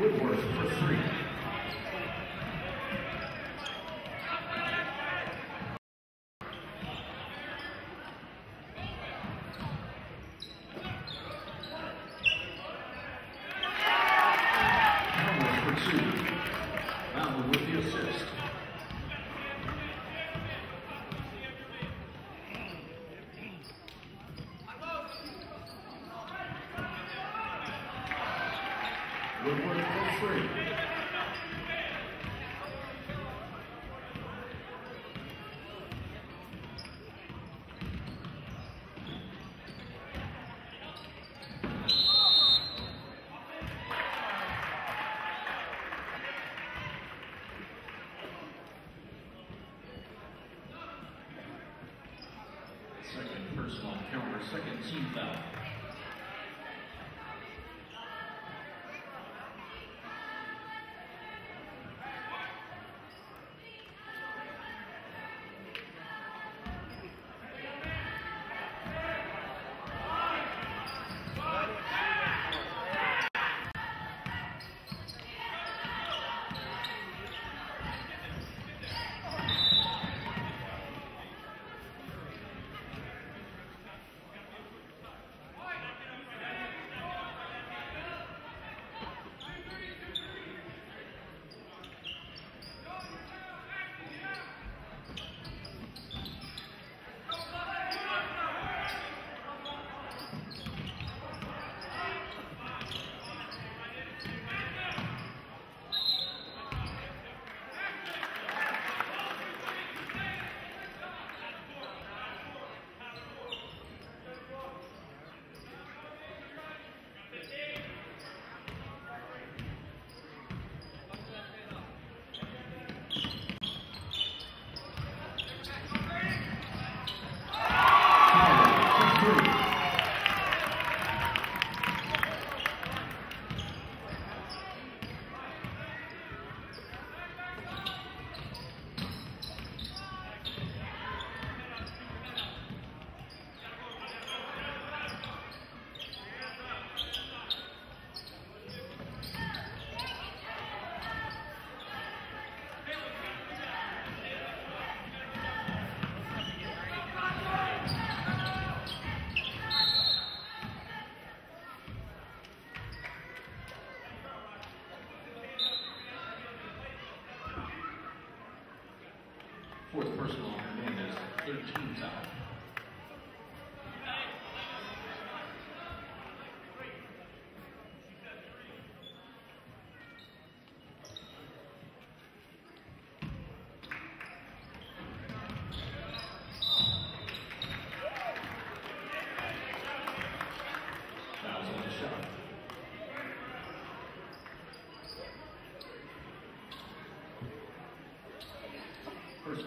Woodworth for three. 性的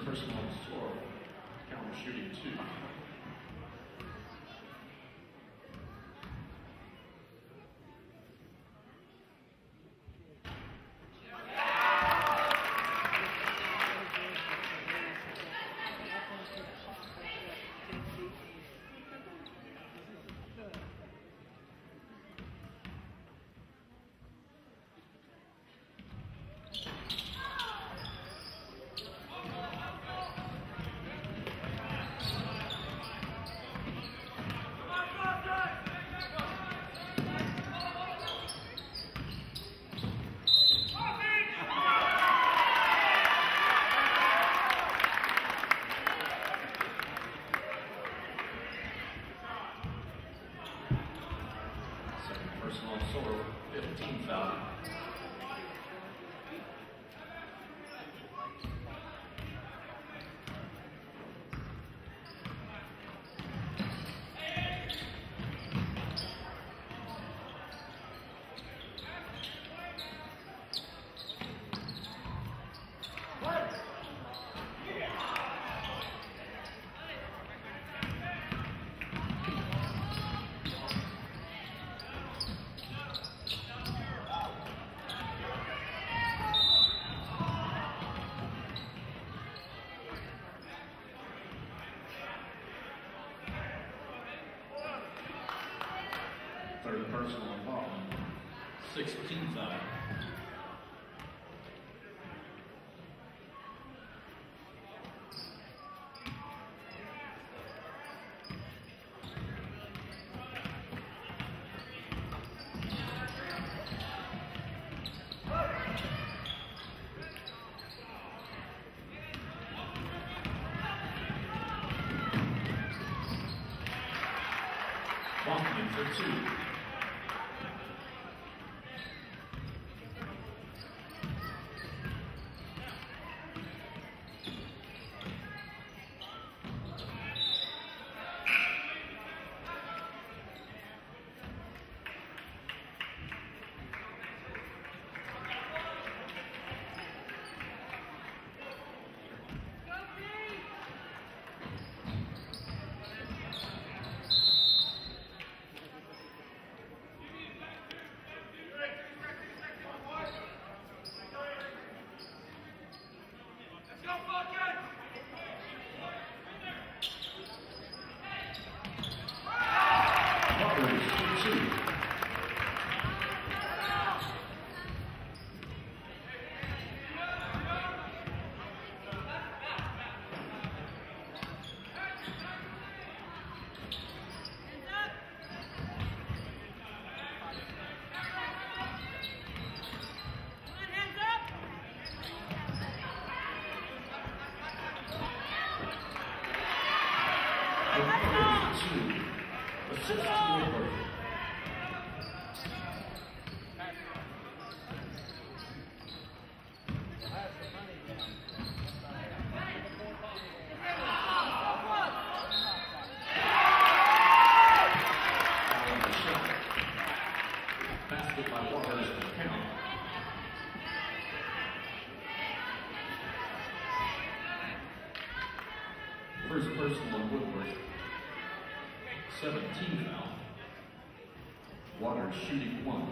personal story. Counter shooting two. total of 15,000. 光明之 and. Water shooting one.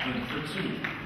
For two.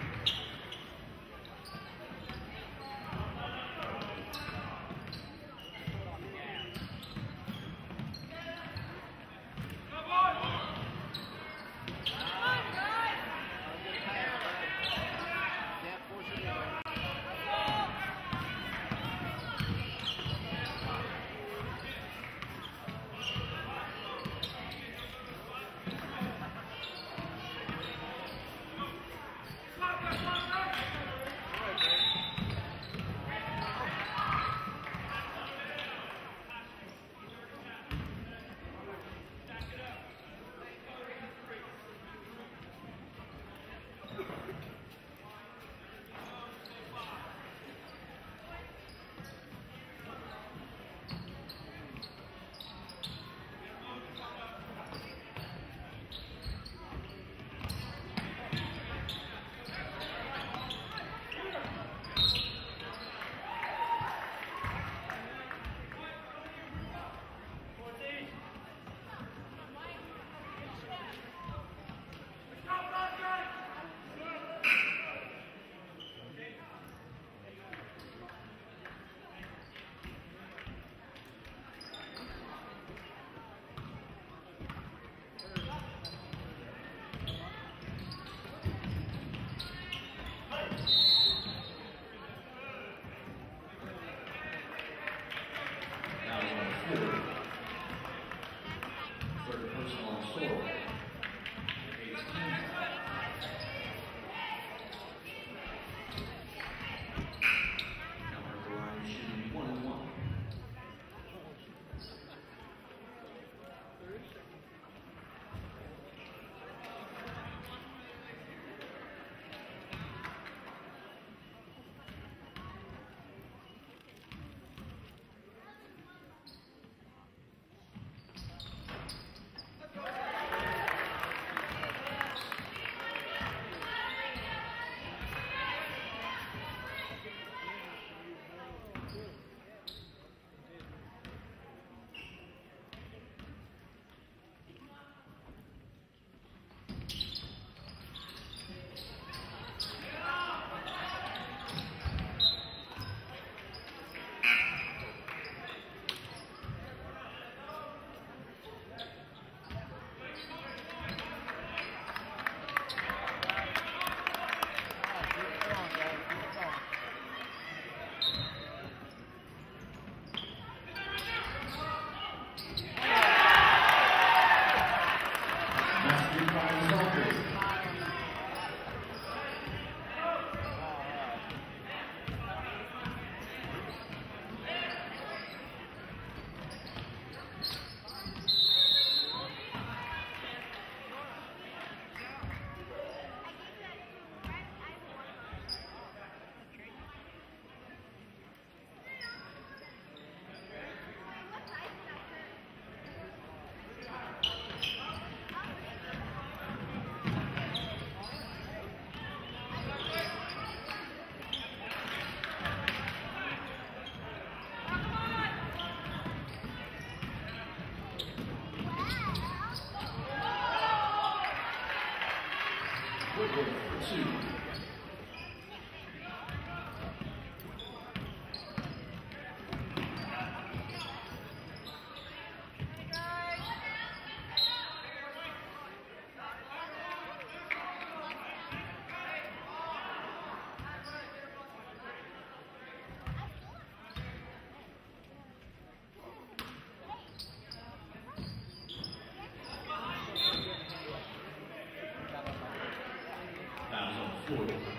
Fouls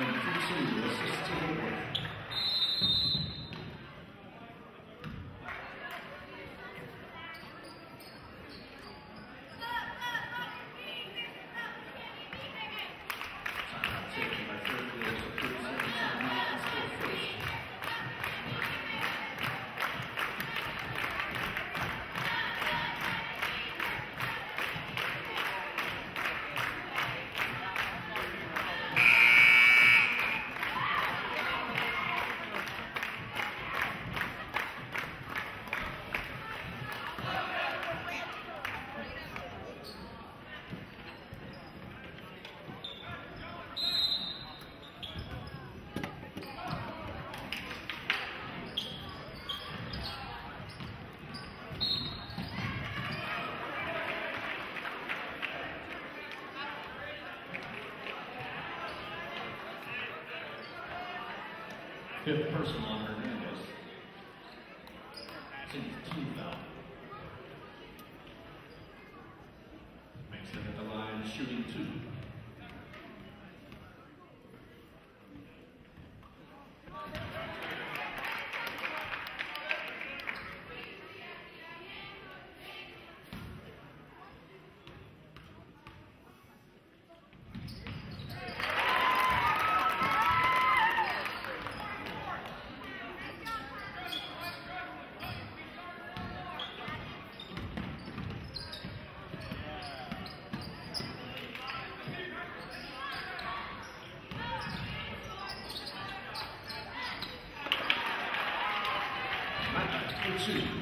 number 32, assists Fifth person on Hernandez. It's in his team foul. Makes it at the line, shooting two. Match two. Foul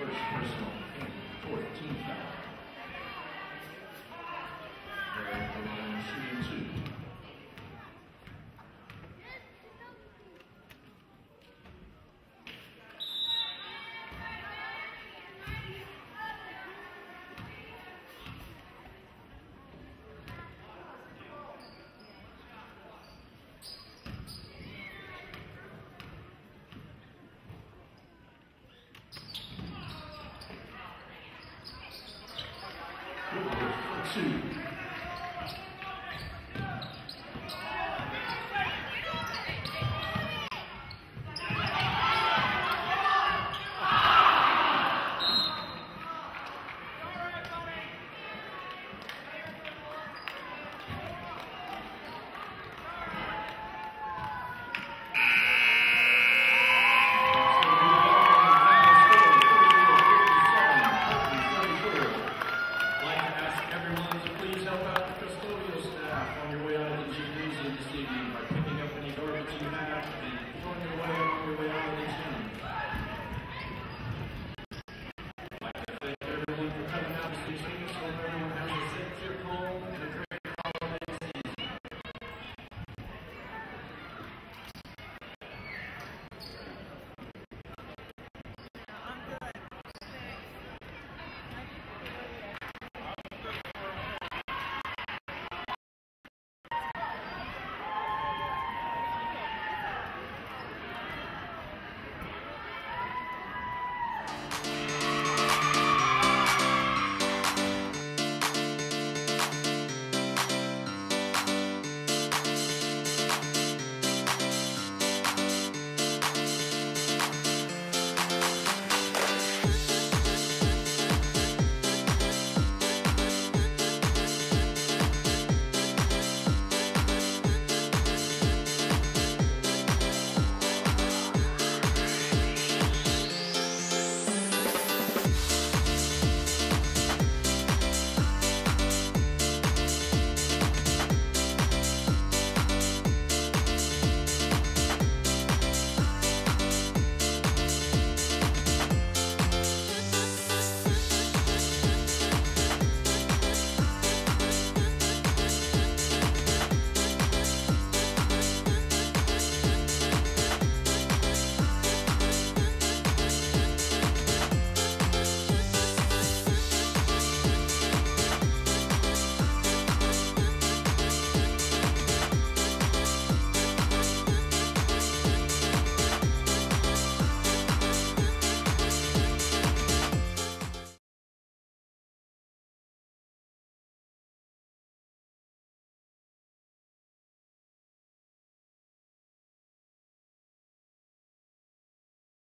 first personal 14. Two.